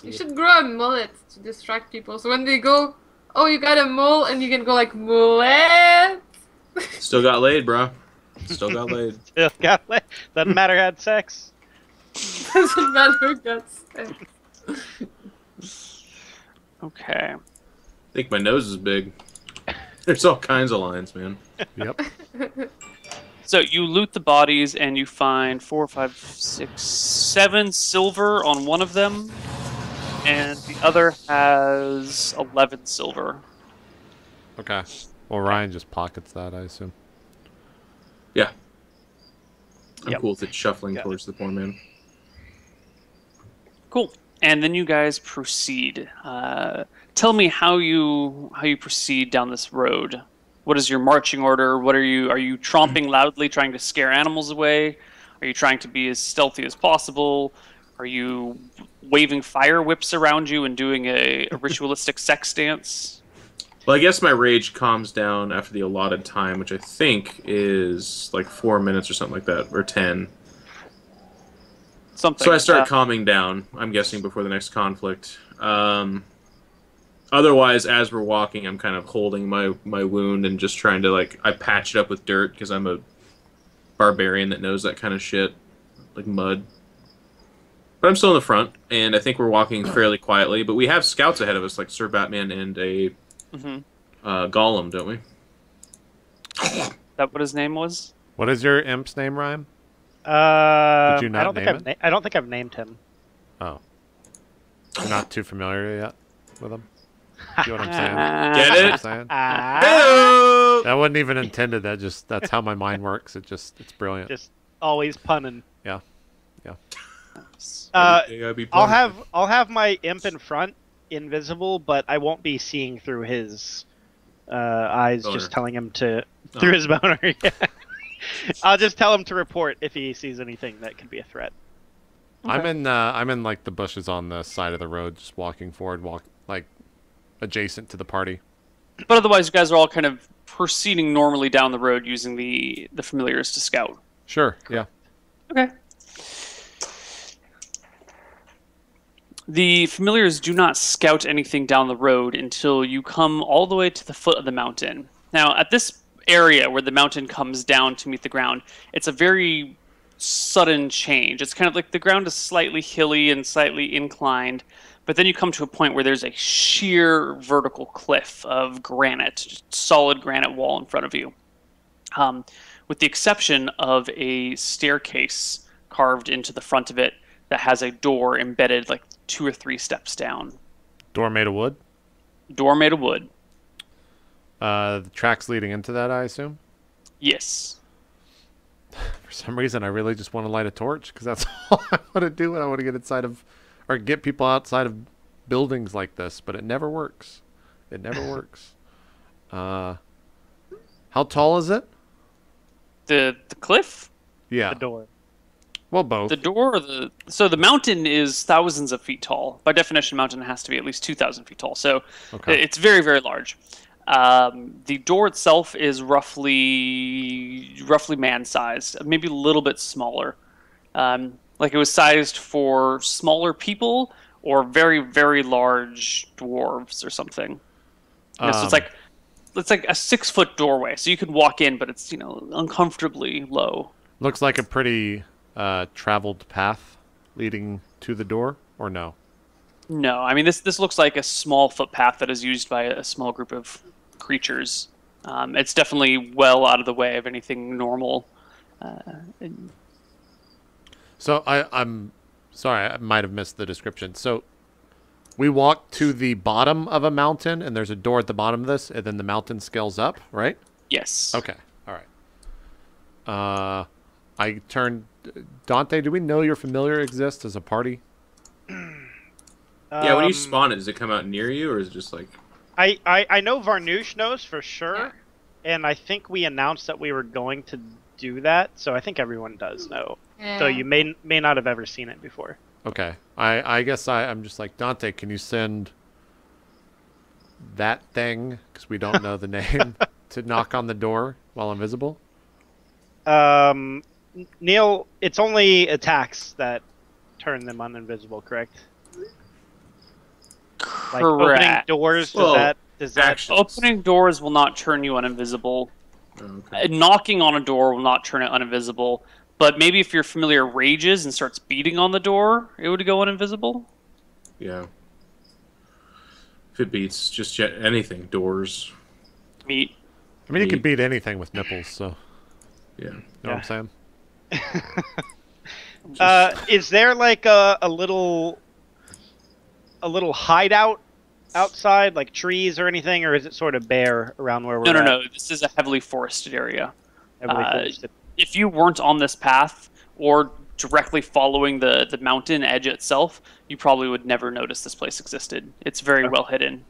You should grow a mullet to distract people. So when they go, oh, you got a mole, and you can go like mullet. Still got laid, bro. Still got laid. still got la- doesn't matter had sex. Doesn't matter who gets it. Okay. I think my nose is big. There's all kinds of lines, man. Yep. So you loot the bodies and you find four, five, six, seven silver on one of them, and the other has eleven silver. Okay. Well, Ryan just pockets that, I assume. Yeah. I'm Yep. cool with it shuffling Yeah. towards the poor man. Cool. And then you guys proceed. Uh, tell me how you how you proceed down this road. What is your marching order? What are you are you tromping loudly, trying to scare animals away? Are you trying to be as stealthy as possible? Are you waving fire whips around you and doing a, a ritualistic sex dance? Well, I guess my rage calms down after the allotted time, which I think is like four minutes or something like that, or ten. Something. So I start Uh, calming down. I'm guessing before the next conflict. Um, otherwise, as we're walking, I'm kind of holding my my wound and just trying to like I patch it up with dirt because I'm a barbarian that knows that kind of shit, like mud. But I'm still in the front, and I think we're walking fairly quietly. But we have scouts ahead of us, like Sir Batman and a mhm. uh, golem, don't we? Is that what his name was? What is your imp's name, Ryan? Uh, Did you not I don't think I've it? I don't think I've named him. Oh. You're not too familiar yet with him? You know what I'm saying? Get You know I'm it? saying? Ah, Hello! That wasn't even intended. That just that's how my mind works. It just it's brilliant. just always punning. Yeah. Uh, I be I'll have I'll have my imp in front, invisible, but I won't be seeing through his uh, eyes. Boner. Just telling him to Oh. through his boner. yeah. I'll just tell him to report if he sees anything that could be a threat. I'm in uh, I'm in like the bushes on the side of the road, just walking forward, walk like adjacent to the party. But otherwise, you guys are all kind of proceeding normally down the road using the the familiars to scout. Sure. Yeah. Okay. The familiars do not scout anything down the road until you come all the way to the foot of the mountain. Now, at this area where the mountain comes down to meet the ground, it's a very sudden change. It's kind of like the ground is slightly hilly and slightly inclined, but then you come to a point where there's a sheer vertical cliff of granite, just solid granite wall in front of you. Um, with the exception of a staircase carved into the front of it that has a door embedded like two or three steps down. Door made of wood. Door made of wood. Uh, the tracks leading into that, I assume. Yes. For some reason, I really just want to light a torch because that's all I want to do when I want to get inside of, or get people outside of buildings like this. But it never works. It never works. Uh, how tall is it? The the cliff, Yeah. The door. Well, both. the door, or the so the mountain is thousands of feet tall. By definition, mountain has to be at least two thousand feet tall. So Okay. it's very very large. Um, the door itself is roughly roughly man sized, maybe a little bit smaller. Um, like it was sized for smaller people or very very large dwarves or something. Know, so it's Um, like it's like a six foot doorway, so you could walk in, but it's you know uncomfortably low. Looks like a pretty uh, traveled path. leading to the door, or no? No, I mean this. This looks like a small footpath that is used by a small group of creatures. Um, it's definitely well out of the way of anything normal. Uh, and- So I, I'm sorry, I might have missed the description. So we walk to the bottom of a mountain, and there's a door at the bottom of this, and then the mountain scales up, right? yes. Okay, all right. Uh, I turned Dante. Do we know your familiar exists as a party? Yeah, when you Um, spawn it, does it come out near you, or is it just like? I, I, I know Varnoosh knows for sure, Yeah. and I think we announced that we were going to do that, so I think everyone does know. Yeah. So you may may not have ever seen it before. Okay, I, I guess I, I'm just like Dante. Can you send that thing because we don't know the name to knock on the door while invisible? Um, Neal, it's only attacks that turn them uninvisible, correct? Like opening Correct. doors. Does Well, that does that? action. Opening doors will not turn you uninvisible. Oh, okay. Uh, Knocking on a door will not turn it uninvisible. But maybe if your familiar rages and starts beating on the door, it would go uninvisible. Yeah. If it beats just ge- anything, doors. Meat. I mean, you can Neat. beat anything with nipples, so you Yeah. know Yeah. what I'm saying. Uh, is there like a, a little a little hideout outside, like trees or anything, or is it sort of bare around where we're No, no, at? no. This is a heavily forested area. Heavily Uh, forested? If you weren't on this path or directly following the, the mountain edge itself, you probably would never notice this place existed. It's very well hidden.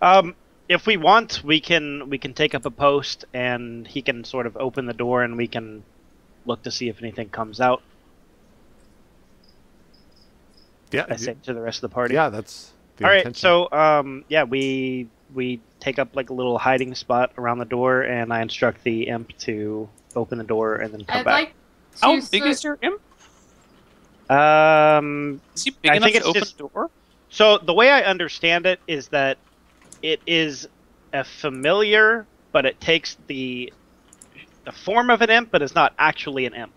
Um, if we want, we can we can take up a post, and he can sort of open the door, and we can look to see if anything comes out. Yeah, I y- say to the rest of the party. yeah, that's the All right. intention. So, um, yeah, we we take up like a little hiding spot around the door, and I instruct the imp to open the door and then come I'd back. like. How big is your imp? Um, Is he big I enough think to it's open just- a door? so the way I understand it is that it is a familiar, but it takes the the form of an imp, but it's not actually an imp.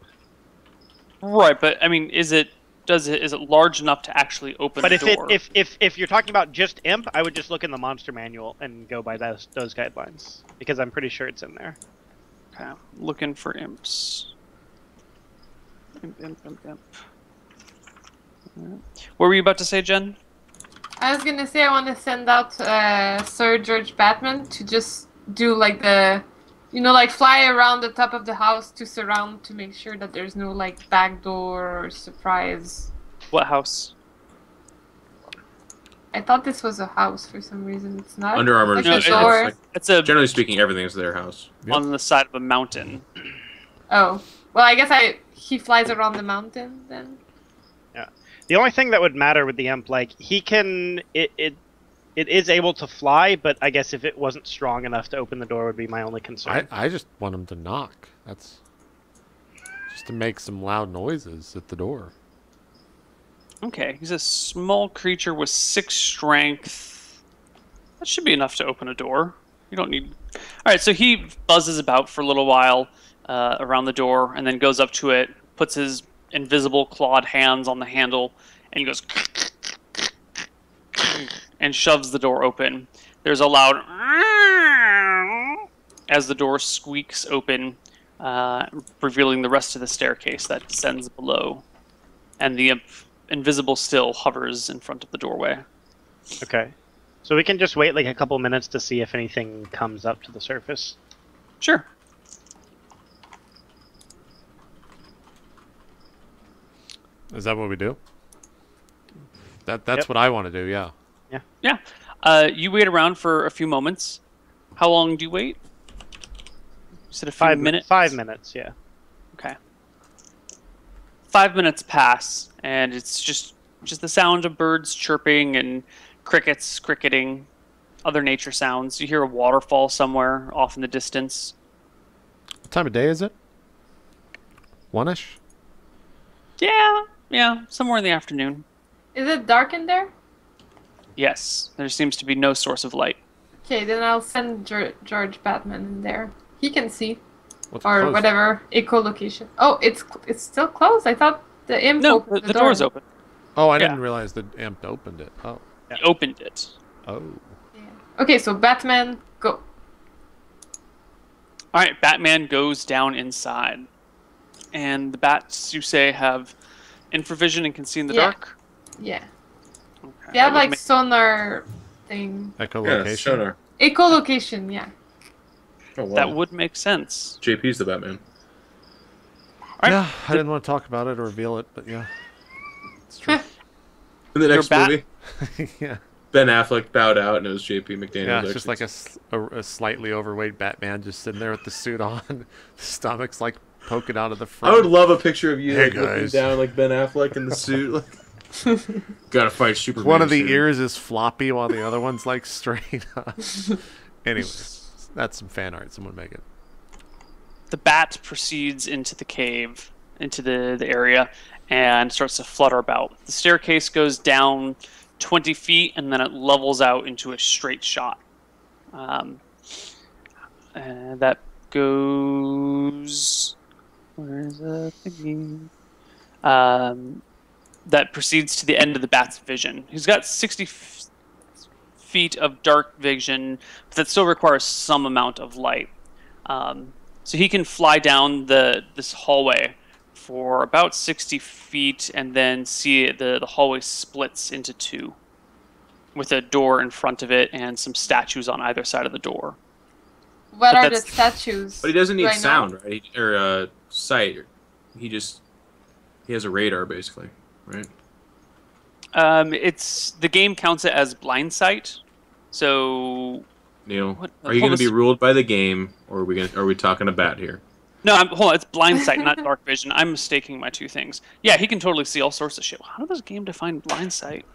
Right, but I mean, is it does it is it large enough to actually open But a if it if, if if you're talking about just imp, I would just look in the monster manual and go by those those guidelines because I'm pretty sure it's in there. Okay, looking for imps. Imp, imp, imp, imp. What were you about to say, Jen? I was gonna say I want to send out uh, Sir George Batman to just do like the, you know, like fly around the top of the house to surround to make sure that there's no like back door or surprise. What house? I thought this was a house for some reason. It's not. Under Armour Like No, a just it- door. like, It's a generally speaking, everything is their house. Yep. on the side of a mountain. Oh, well, I guess I he flies around the mountain then. Yeah. The only thing that would matter with the imp, like he can, it it it is able to fly, but I guess if it wasn't strong enough to open the door, would be my only I, concern. I just want him to knock. That's just to make some loud noises at the door. Okay, he's a small creature with six strength. That should be enough to open a door. You don't need. All right, so he buzzes about for a little while uh, around the door, and then goes up to it, puts his invisible clawed hands on the handle, and he goes and shoves the door open. There's a loud as the door squeaks open, uh, revealing the rest of the staircase that descends below, and the imp invisible still hovers in front of the doorway. Okay, so we can just wait like a couple minutes to see if anything comes up to the surface. Sure. Is that what we do? That that's Yep. what I want to do. Yeah. Yeah. Uh, you wait around for a few moments. How long do you wait? You said a few Five minutes. Five minutes. Yeah. Okay. Five minutes pass, and it's just just the sound of birds chirping and crickets cricketing, other nature sounds. You hear a waterfall somewhere off in the distance. What time of day is it? One ish. Yeah, yeah, somewhere in the afternoon. Is it dark in there? Yes, there seems to be no source of light. Okay, then I'll send Geor- George Batman in there. He can see What's or closed? whatever echolocation. Oh, it's it's still closed. I thought The imp No, opened the, the door's open. Oh, I Yeah. didn't realize the amp opened it. Oh. He opened it. Oh. Okay, so Batman, go. All right, Batman goes down inside, and the bats you say have infravision and can see in the Yeah. dark. Yeah. Okay, They have like make- sonar thing. Yeah, Echolocation. sonar. Echolocation, yeah. Oh, wow. that would make sense. JP's the Batman. Alright. Yeah, I didn't want to talk about it or reveal it, but yeah. It's true. In the next bat- movie, yeah. Ben Affleck bowed out and it was JP McDaniel. Yeah, it's just like a a slightly overweight Batman just sitting there with the suit on, the stomach's like poking out of the front. I would love a picture of you Hey, like, looking guys. down like Ben Affleck in the suit. Like, gotta fight Superman. One of the soon. ears is floppy while the other one's like straight up. Anyways, that's some fan art. Someone make it. The bat proceeds into the cave, into the, the area, and starts to flutter about. The staircase goes down 20 feet, and then it levels out into a straight shot. Um, and that goes. Where is the thingy? Um, that proceeds to the end of the bat's vision. He's got 60 f- feet of dark vision, but that still requires some amount of light. Um, so he can fly down the this hallway for about 60 feet and then see the, the hallway splits into two with a door in front of it and some statues on either side of the door. What But are the statues? But he doesn't need Do I know? sound, right? Or uh, sight. He just he has a radar basically, right? Um, it's the game counts it as blind sight. So Neal, What- are you going to be ruled by the game, or are we going? to Are we talking about here? no, I'm, hold on, it's blind sight, not dark vision. I'm mistaking my two things. Yeah, he can totally see all sorts of shit. How does the game define blind sight?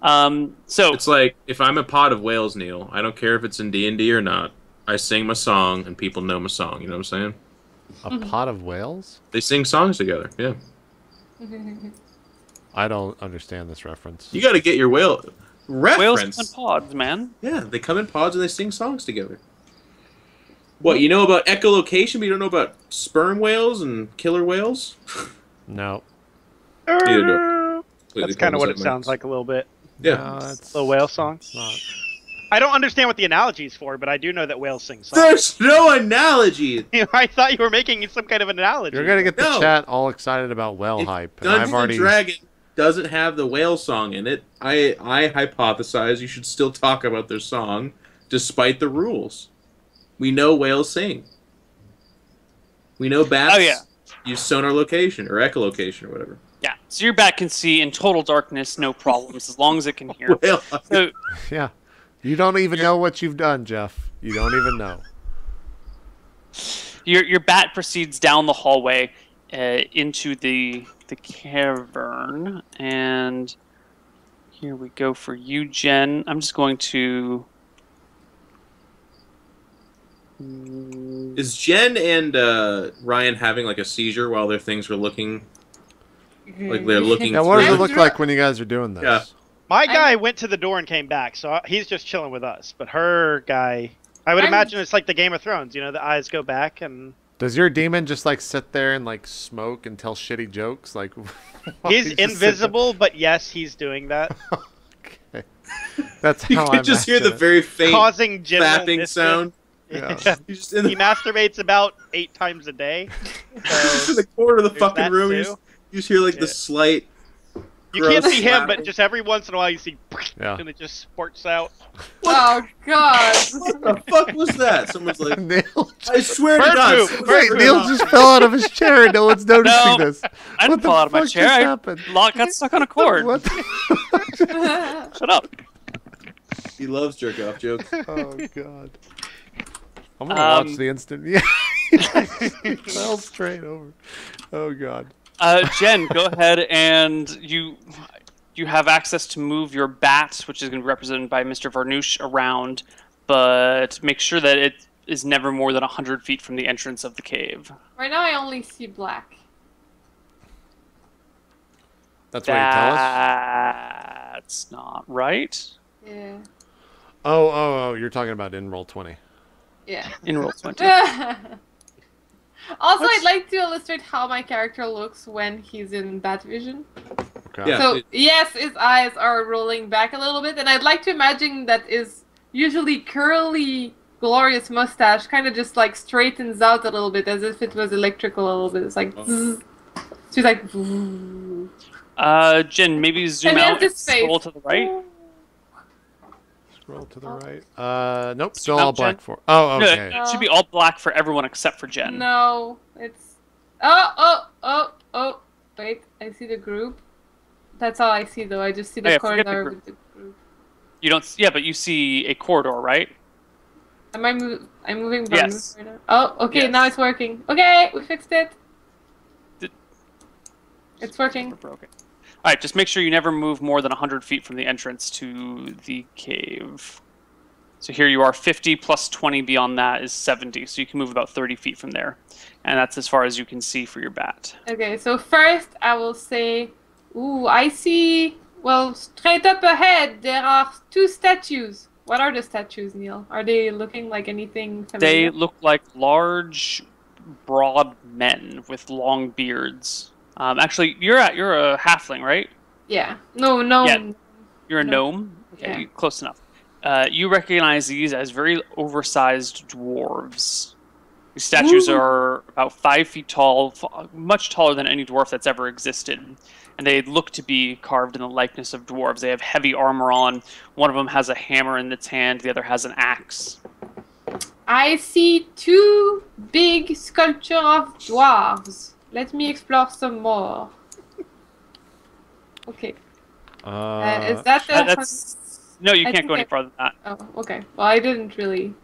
Um, so It's like if I'm a pot of whales, Neal. I don't care if it's in D and D or not. I sing my song, and people know my song. You know what I'm saying? A Mm-hmm. pot of whales? They sing songs together. Yeah, I don't understand this reference. you got to get your whale whales reference. come in pods, man. Yeah, they come in pods and they sing songs together. What you know about echolocation, but you don't know about sperm whales and killer whales? No. Neither do That's kind of what it sounds like a little bit. Yeah. Uh, no, it's The whale song. I don't understand what the analogy is for, but I do know that whales sing songs. There's no analogy. I thought you were making some kind of an analogy. You're gonna get the No. chat all excited about whale If hype, and Dungeons I've already. and Dragon doesn't have the whale song in it. I I hypothesize you should still talk about their song, despite the rules. We know whales sing. We know bats Oh, yeah. use sonar location or echolocation or whatever. Yeah, so your bat can see in total darkness, no problems, as long as it can hear. Whale. So Yeah. You don't even know what you've done, Geoff. You don't even know. your your bat proceeds down the hallway uh, into the the cavern, and here we go for you, Jen. I'm just going to. Is Jen and uh, Ryan having like a seizure while their things are looking like they're looking? Yeah, what does it look like when you guys are doing this? Yeah. My I'm- guy went to the door and came back, so he's just chilling with us. But her guy, I would I'm- imagine it's like the Game of Thrones. You know, the eyes go back and Does your demon just like sit there and like smoke and tell shitty jokes? Like he's invisible. But yes, he's doing that, there? That's You how I can just hear the it. very faint causing general fapping sound. Yeah. He's just he masturbates about eight times a day. just in the corner of the fucking room. You just, you just hear like Yeah. the slight. You can't see him, but just every once in a while you see, Yeah. and it just spurts out. Oh god. What the fuck was that? Someone's like, Neal, I swear to God. poop. wait, Neal just fell out of his chair and no one's noticing No, this. I What didn't the fall out of my fuck chair. just I happened? lock got stuck on a cord. What? Shut up. He loves jerk off jokes. oh god. I'm gonna Um, watch the instant. Yeah. fell straight over. Oh god. Uh, Jen, go ahead and you you have access to move your bat, which is going to be represented by Mr. Varnoosh, around, but make sure that it is never more than 100 feet from the entrance of the cave. Right now, I only see black. That's what you tell us? That's not right. Yeah. Oh, oh, oh, you're talking about in Roll20. Yeah. In Roll20. Also, What's- I'd like to illustrate how my character looks when he's in bat vision. Okay. Yeah. so it- yes, his eyes are rolling back a little bit, and I'd like to imagine that his usually curly, glorious mustache kind of just like straightens out a little bit, as if it was electrical a little bit. It's like, Oh. she's like, "Vroom." Uh, Jen, maybe zoom And out and scroll to the right. Scroll to the Oh. right. Uh, nope. Still Zoom all out, Jen. black for. Oh, No, okay. it should be all black for everyone except for Jen. No, it's. Oh, oh, oh, oh. Wait, I see the group. That's all I see, though. I just see the Oh, yeah, forget the corridor group. with the group. You don't. s- Yeah, but you see a corridor, right? Am I move? I'm moving. I'm Yes. moving right now. Oh, okay. Yes. Now it's working. Okay, we fixed it. Did- It's working. We're broken. All right, just make sure you never move more than 100 feet from the entrance to the cave. So here you are, 50 plus 20 beyond that is 70, so you can move about 30 feet from there. And that's as far as you can see for your bat. Okay, so first I will say, ooh, I see. Well, straight up ahead there are two statues. What are the statues, Neal? Are they looking like anything familiar? They look like large, broad men with long beards. Um, actually, you're at you're a halfling, right? Yeah. No, no. Yeah. You're a No. gnome. Okay, Yeah. close enough. Uh, you recognize these as very oversized dwarves. These statues Ooh. are about five feet tall, f- much taller than any dwarf that's ever existed. And they look to be carved in the likeness of dwarves. They have heavy armor on. One of them has a hammer in its hand. The other has an axe. I see two big sculpture of dwarves. Let me explore some more. Okay. Uh, Uh, is that the that's no, you I can't go any I- farther than that. Oh, okay. Well, I didn't really.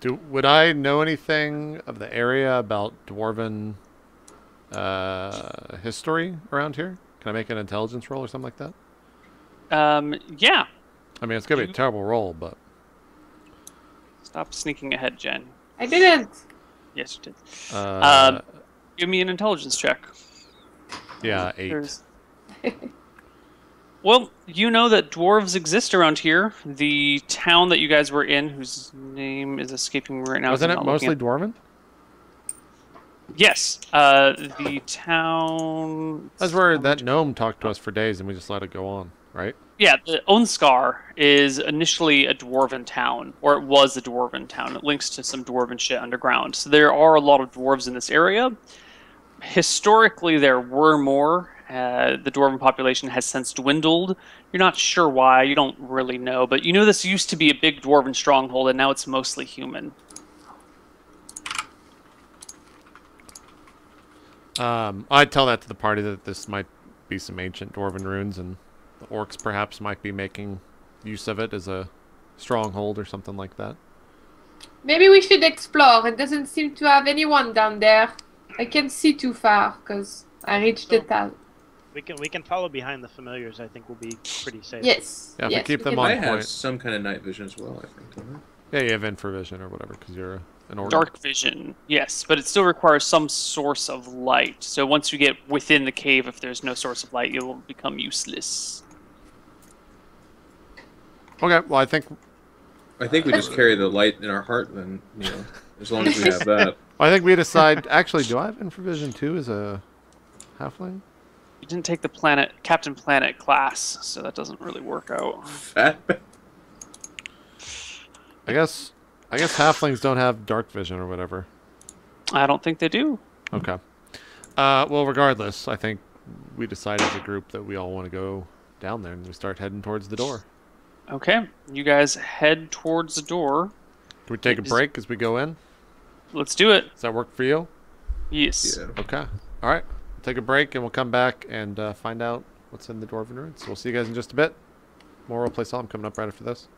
do would I know anything of the area about dwarven uh, history around here? Can I make an intelligence roll or something like that? Um, yeah. I mean, it's gonna be a terrible roll, but Stop sneaking ahead, Jen. I didn't. Yes, you did. uh, Um, Give me an intelligence check. yeah, eight. Well, you know that dwarves exist around here. The town that you guys were in, whose name is escaping me right now, Wasn't it mostly at- dwarven? Yes. Uh, the town. That's where that gnome talked to us for days, and we just let it go on, right? Yeah, the Onskar is initially a dwarven town, or it was a dwarven town. It links to some dwarven shit underground. So there are a lot of dwarves in this area. Historically, there were more. Uh, the dwarven population has since dwindled. You're not sure why. You don't really know, but you know this used to be a big dwarven stronghold, and now it's mostly human. Um, I'd tell that to the party that this might be some ancient dwarven ruins, and the orcs perhaps might be making use of it as a stronghold or something like that. Maybe we should explore. It doesn't seem to have anyone down there. I can't see too far because I reached the top. We can we can follow behind the familiars. I think we'll be pretty safe. Yes. Yeah, if we yes, keep them can- on I have point. some kind of night vision as well. I think. Don't Yeah, you have infravision or whatever because you're an orc. Dark vision, yes, but it still requires some source of light. So once you get within the cave, if there's no source of light, you'll become useless. Okay, well I think I? I think we just carry the light in our heart. Then you know, as long as we have that. I think we decide. Actually, do I have infravision too as a halfling? You didn't take the planet Captain Planet class, so that doesn't really work out. I guess. I guess halflings don't have dark vision or whatever. I don't think they do. Okay. Uh, well, regardless, I think we decide as a group that we all want to go down there, and we start heading towards the door. Okay, you guys head towards the door. Do we take a Is- break as we go in? Let's do it. Does that work for you? Yes. Yeah. Okay. All right. We'll take a break and we'll come back and uh, find out what's in the Dwarven Ruins. We'll see you guys in just a bit. More RollPlay Solum coming up right after this.